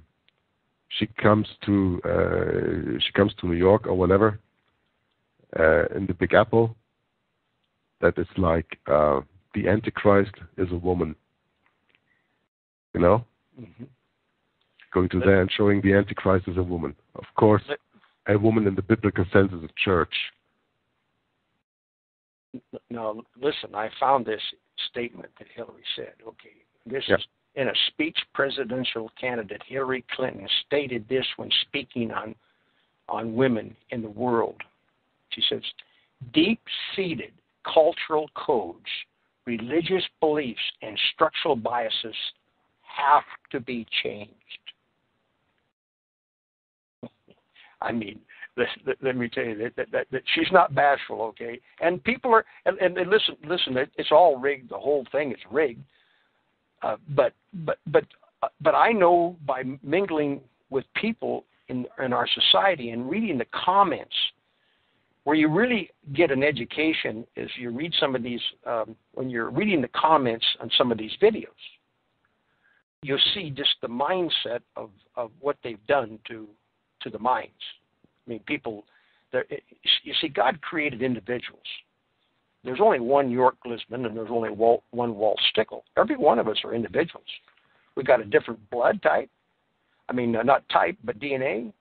she comes to uh, she comes to New York or whatever uh, in the Big Apple. That is like uh, the Antichrist is a woman. You know, hmm going to there and showing the Antichrist is a woman. Of course, a woman in the biblical sense is a church. Now, listen, I found this statement that Hillary said. Okay, this Yeah. is in a speech. Presidential candidate Hillary Clinton stated this when speaking on on women in the world. She says, "Deep-seated cultural codes, religious beliefs, and structural biases have to be changed." I mean, let, let, let me tell you that, that, that, that she's not bashful, okay? And people are, and, and, and listen, listen, it, it's all rigged. The whole thing is rigged. Uh, but, but, but, uh, but I know by mingling with people in in our society and reading the comments, where you really get an education is you read some of these um, when you're reading the comments on some of these videos. You'll see just the mindset of, of what they've done to to the minds. I mean, people. You see, God created individuals. There's only one Jörg Lisbon, and there's only Walt, one Walt Stickle. Every one of us are individuals. we've got a different blood type. I mean, uh, not type, but DNA,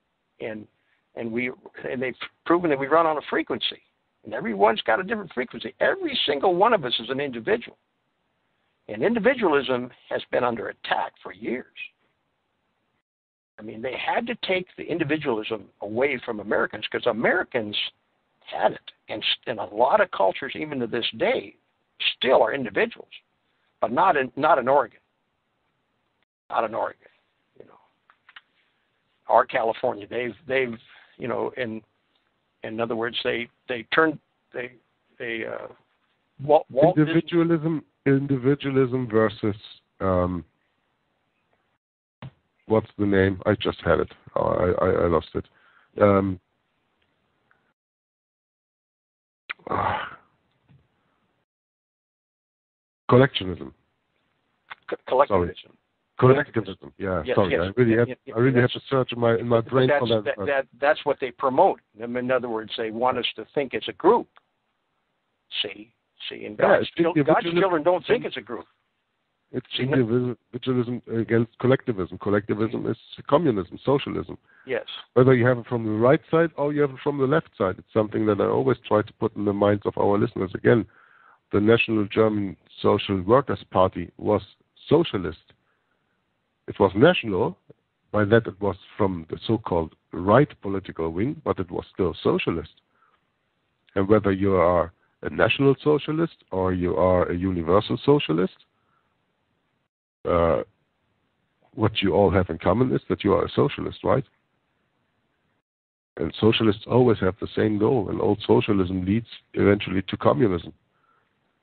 and and we and they've proven that we run on a frequency, and everyone's got a different frequency. Every single one of us is an individual, and individualism has been under attack for years. I mean, they had to take the individualism away from Americans because Americans had it, and in a lot of cultures, even to this day, still are individuals, but not in not in Oregon. Not in Oregon, you know. Or California, they've they've you know in in other words, they they turned they they uh, Walt, Walt Disney- individualism individualism versus um, what's the name? I just had it. Oh, I, I, I lost it. Um, ah. collectionism. co- collectivism. Collectivism. Yeah, Yes, sorry. yes. I really Yeah, have yeah, yeah. I really have to search in my in my brain that's, for that. that, that that's what they promote. In other words, they want us to think as a group. See, see, and Yeah, God's, it's chil- God's children don't think it's a group. It's individualism against collectivism. Collectivism is communism, socialism. Yes. Whether you have it from the right side or you have it from the left side, it's something that I always try to put in the minds of our listeners. Again, the National German Social Workers Party was socialist. It was national. By that, it was from the so-called right political wing, but it was still socialist. And whether you are a national socialist or you are a universal socialist, uh, what you all have in common is that you are a socialist, right? And socialists always have the same goal, and old socialism leads eventually to communism,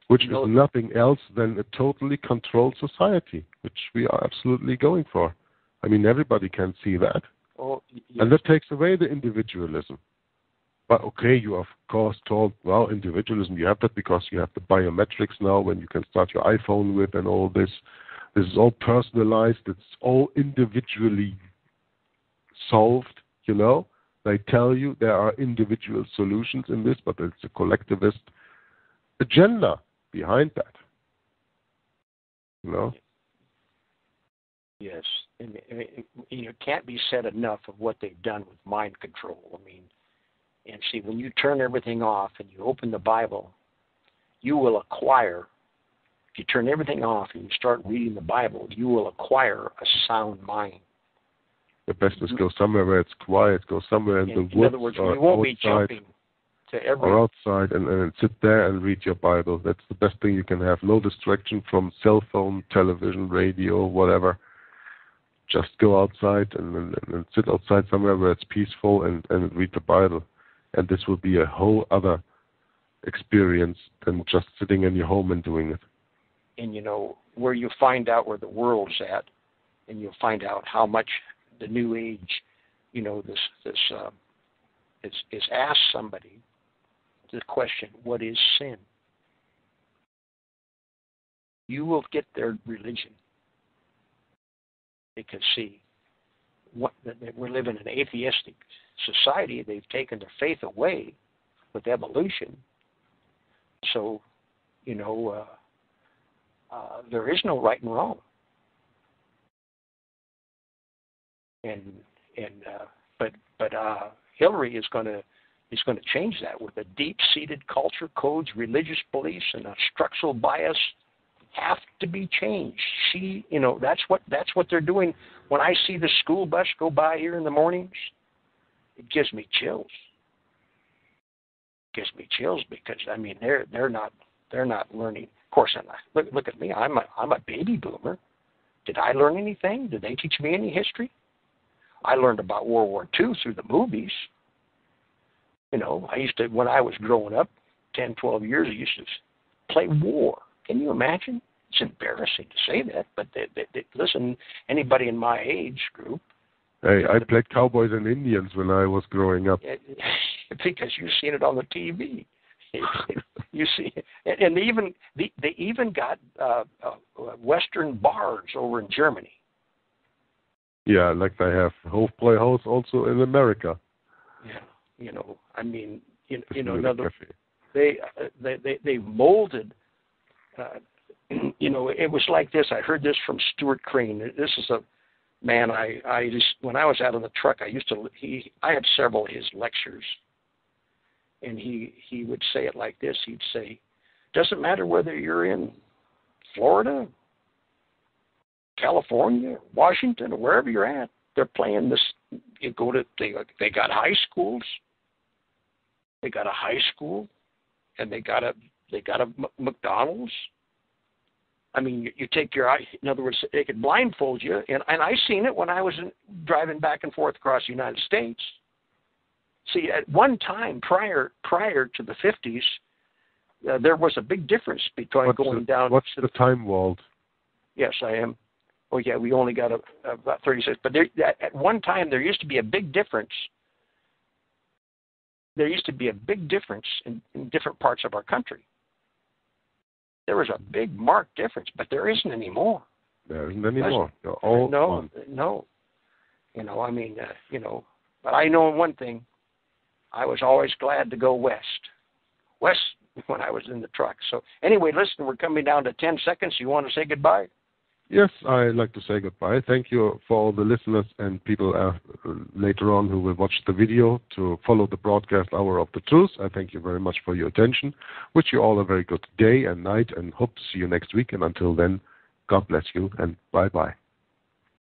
which No. is nothing else than a totally controlled society, which we are absolutely going for. I mean, everybody can see that. Oh, y- And that takes away the individualism. But okay, you are of course told, well, individualism, you have that because you have the biometrics now when you can start your iPhone with and all this. This is all personalized, it's all individually solved, you know. They tell you there are individual solutions in this, but it's a collectivist agenda behind that. You know? Yes, and I mean, you know, it can't be said enough of what they've done with mind control. I mean, and see, when you turn everything off and you open the Bible, you will acquire. If you turn everything off and you start reading the Bible, you will acquire a sound mind. The best is mm-hmm. go somewhere where it's quiet, go somewhere in, In, the in woods other words, won't be outside. jumping to every. or outside and, and sit there and read your Bible. That's the best thing you can have. No distraction from cell phone, television, radio, whatever. Just go outside and, and, and sit outside somewhere where it's peaceful and, and read the Bible. And this will be a whole other experience than just sitting in your home and doing it. and you know where you find out where the world's at, and you'll find out how much the new age, you know, this this uh, is is asked somebody the question, what is sin? You will get their religion because see, what we're living in an atheistic society. They've taken their faith away with evolution. So, you know. Uh, uh, there is no right and wrong. And and uh, but but uh, Hillary is going to is going to change that with a deep-seated culture, codes, religious beliefs, and a structural bias have to be changed. She, you know, that's what that's what they're doing. When I see the school bus go by here in the mornings, it gives me chills. It gives me chills because I mean they're they're not they're not learning. Of course, I'm not. look look at me. I'm a I'm a baby boomer. Did I learn anything? Did they teach me any history? I learned about World War II through the movies. You know, I used to when I was growing up, ten, twelve years, I used to play war. Can you imagine? It's embarrassing to say that, but they, they, they, listen, anybody in my age group, Hey, I played cowboys and Indians when I was growing up. because you've seen it on the TV. you see, and, and even they, they even got uh, uh, Western bars over in Germany. Yeah, like they have Playhouse also in America. Yeah, you know, I mean, you, you know, in Music other, cafe. they uh, they they they molded. Uh, you know, it was like this. I heard this from Stuart Crane. This is a man I I just when I was out on the truck, I used to he I had several of his lectures, and he he would say it like this. He'd say, "Doesn't matter whether you're in Florida, California, Washington, or wherever you're at. They're playing this. You go to they they got high schools. They got a high school, and they got a they got a M- McDonald's. I mean, you, you take your eye. In other words, they could blindfold you, and and I seen it when I was in, driving back and forth across the United States. See, at one time prior prior to the fifties, uh, there was a big difference between What's, going the, down. what's to the time, Walt? Yes, I am. Oh yeah, we only got a, about 36. But there, at one time, there used to be a big difference. There used to be a big difference in, in different parts of our country. There was a big marked difference, but there isn't anymore. There isn't anymore. They're all no, gone. no. You know, I mean, uh, you know, but I know one thing. I was always glad to go west. West when I was in the truck. So anyway, listen, we're coming down to 10 seconds. You want to say goodbye? Yes, I'd like to say goodbye. Thank you for all the listeners and people uh, later on who will watch the video to follow the broadcast Hour of the Truth. I thank you very much for your attention. Wish you all a very good day and night and hope to see you next week. And until then, God bless you and bye bye.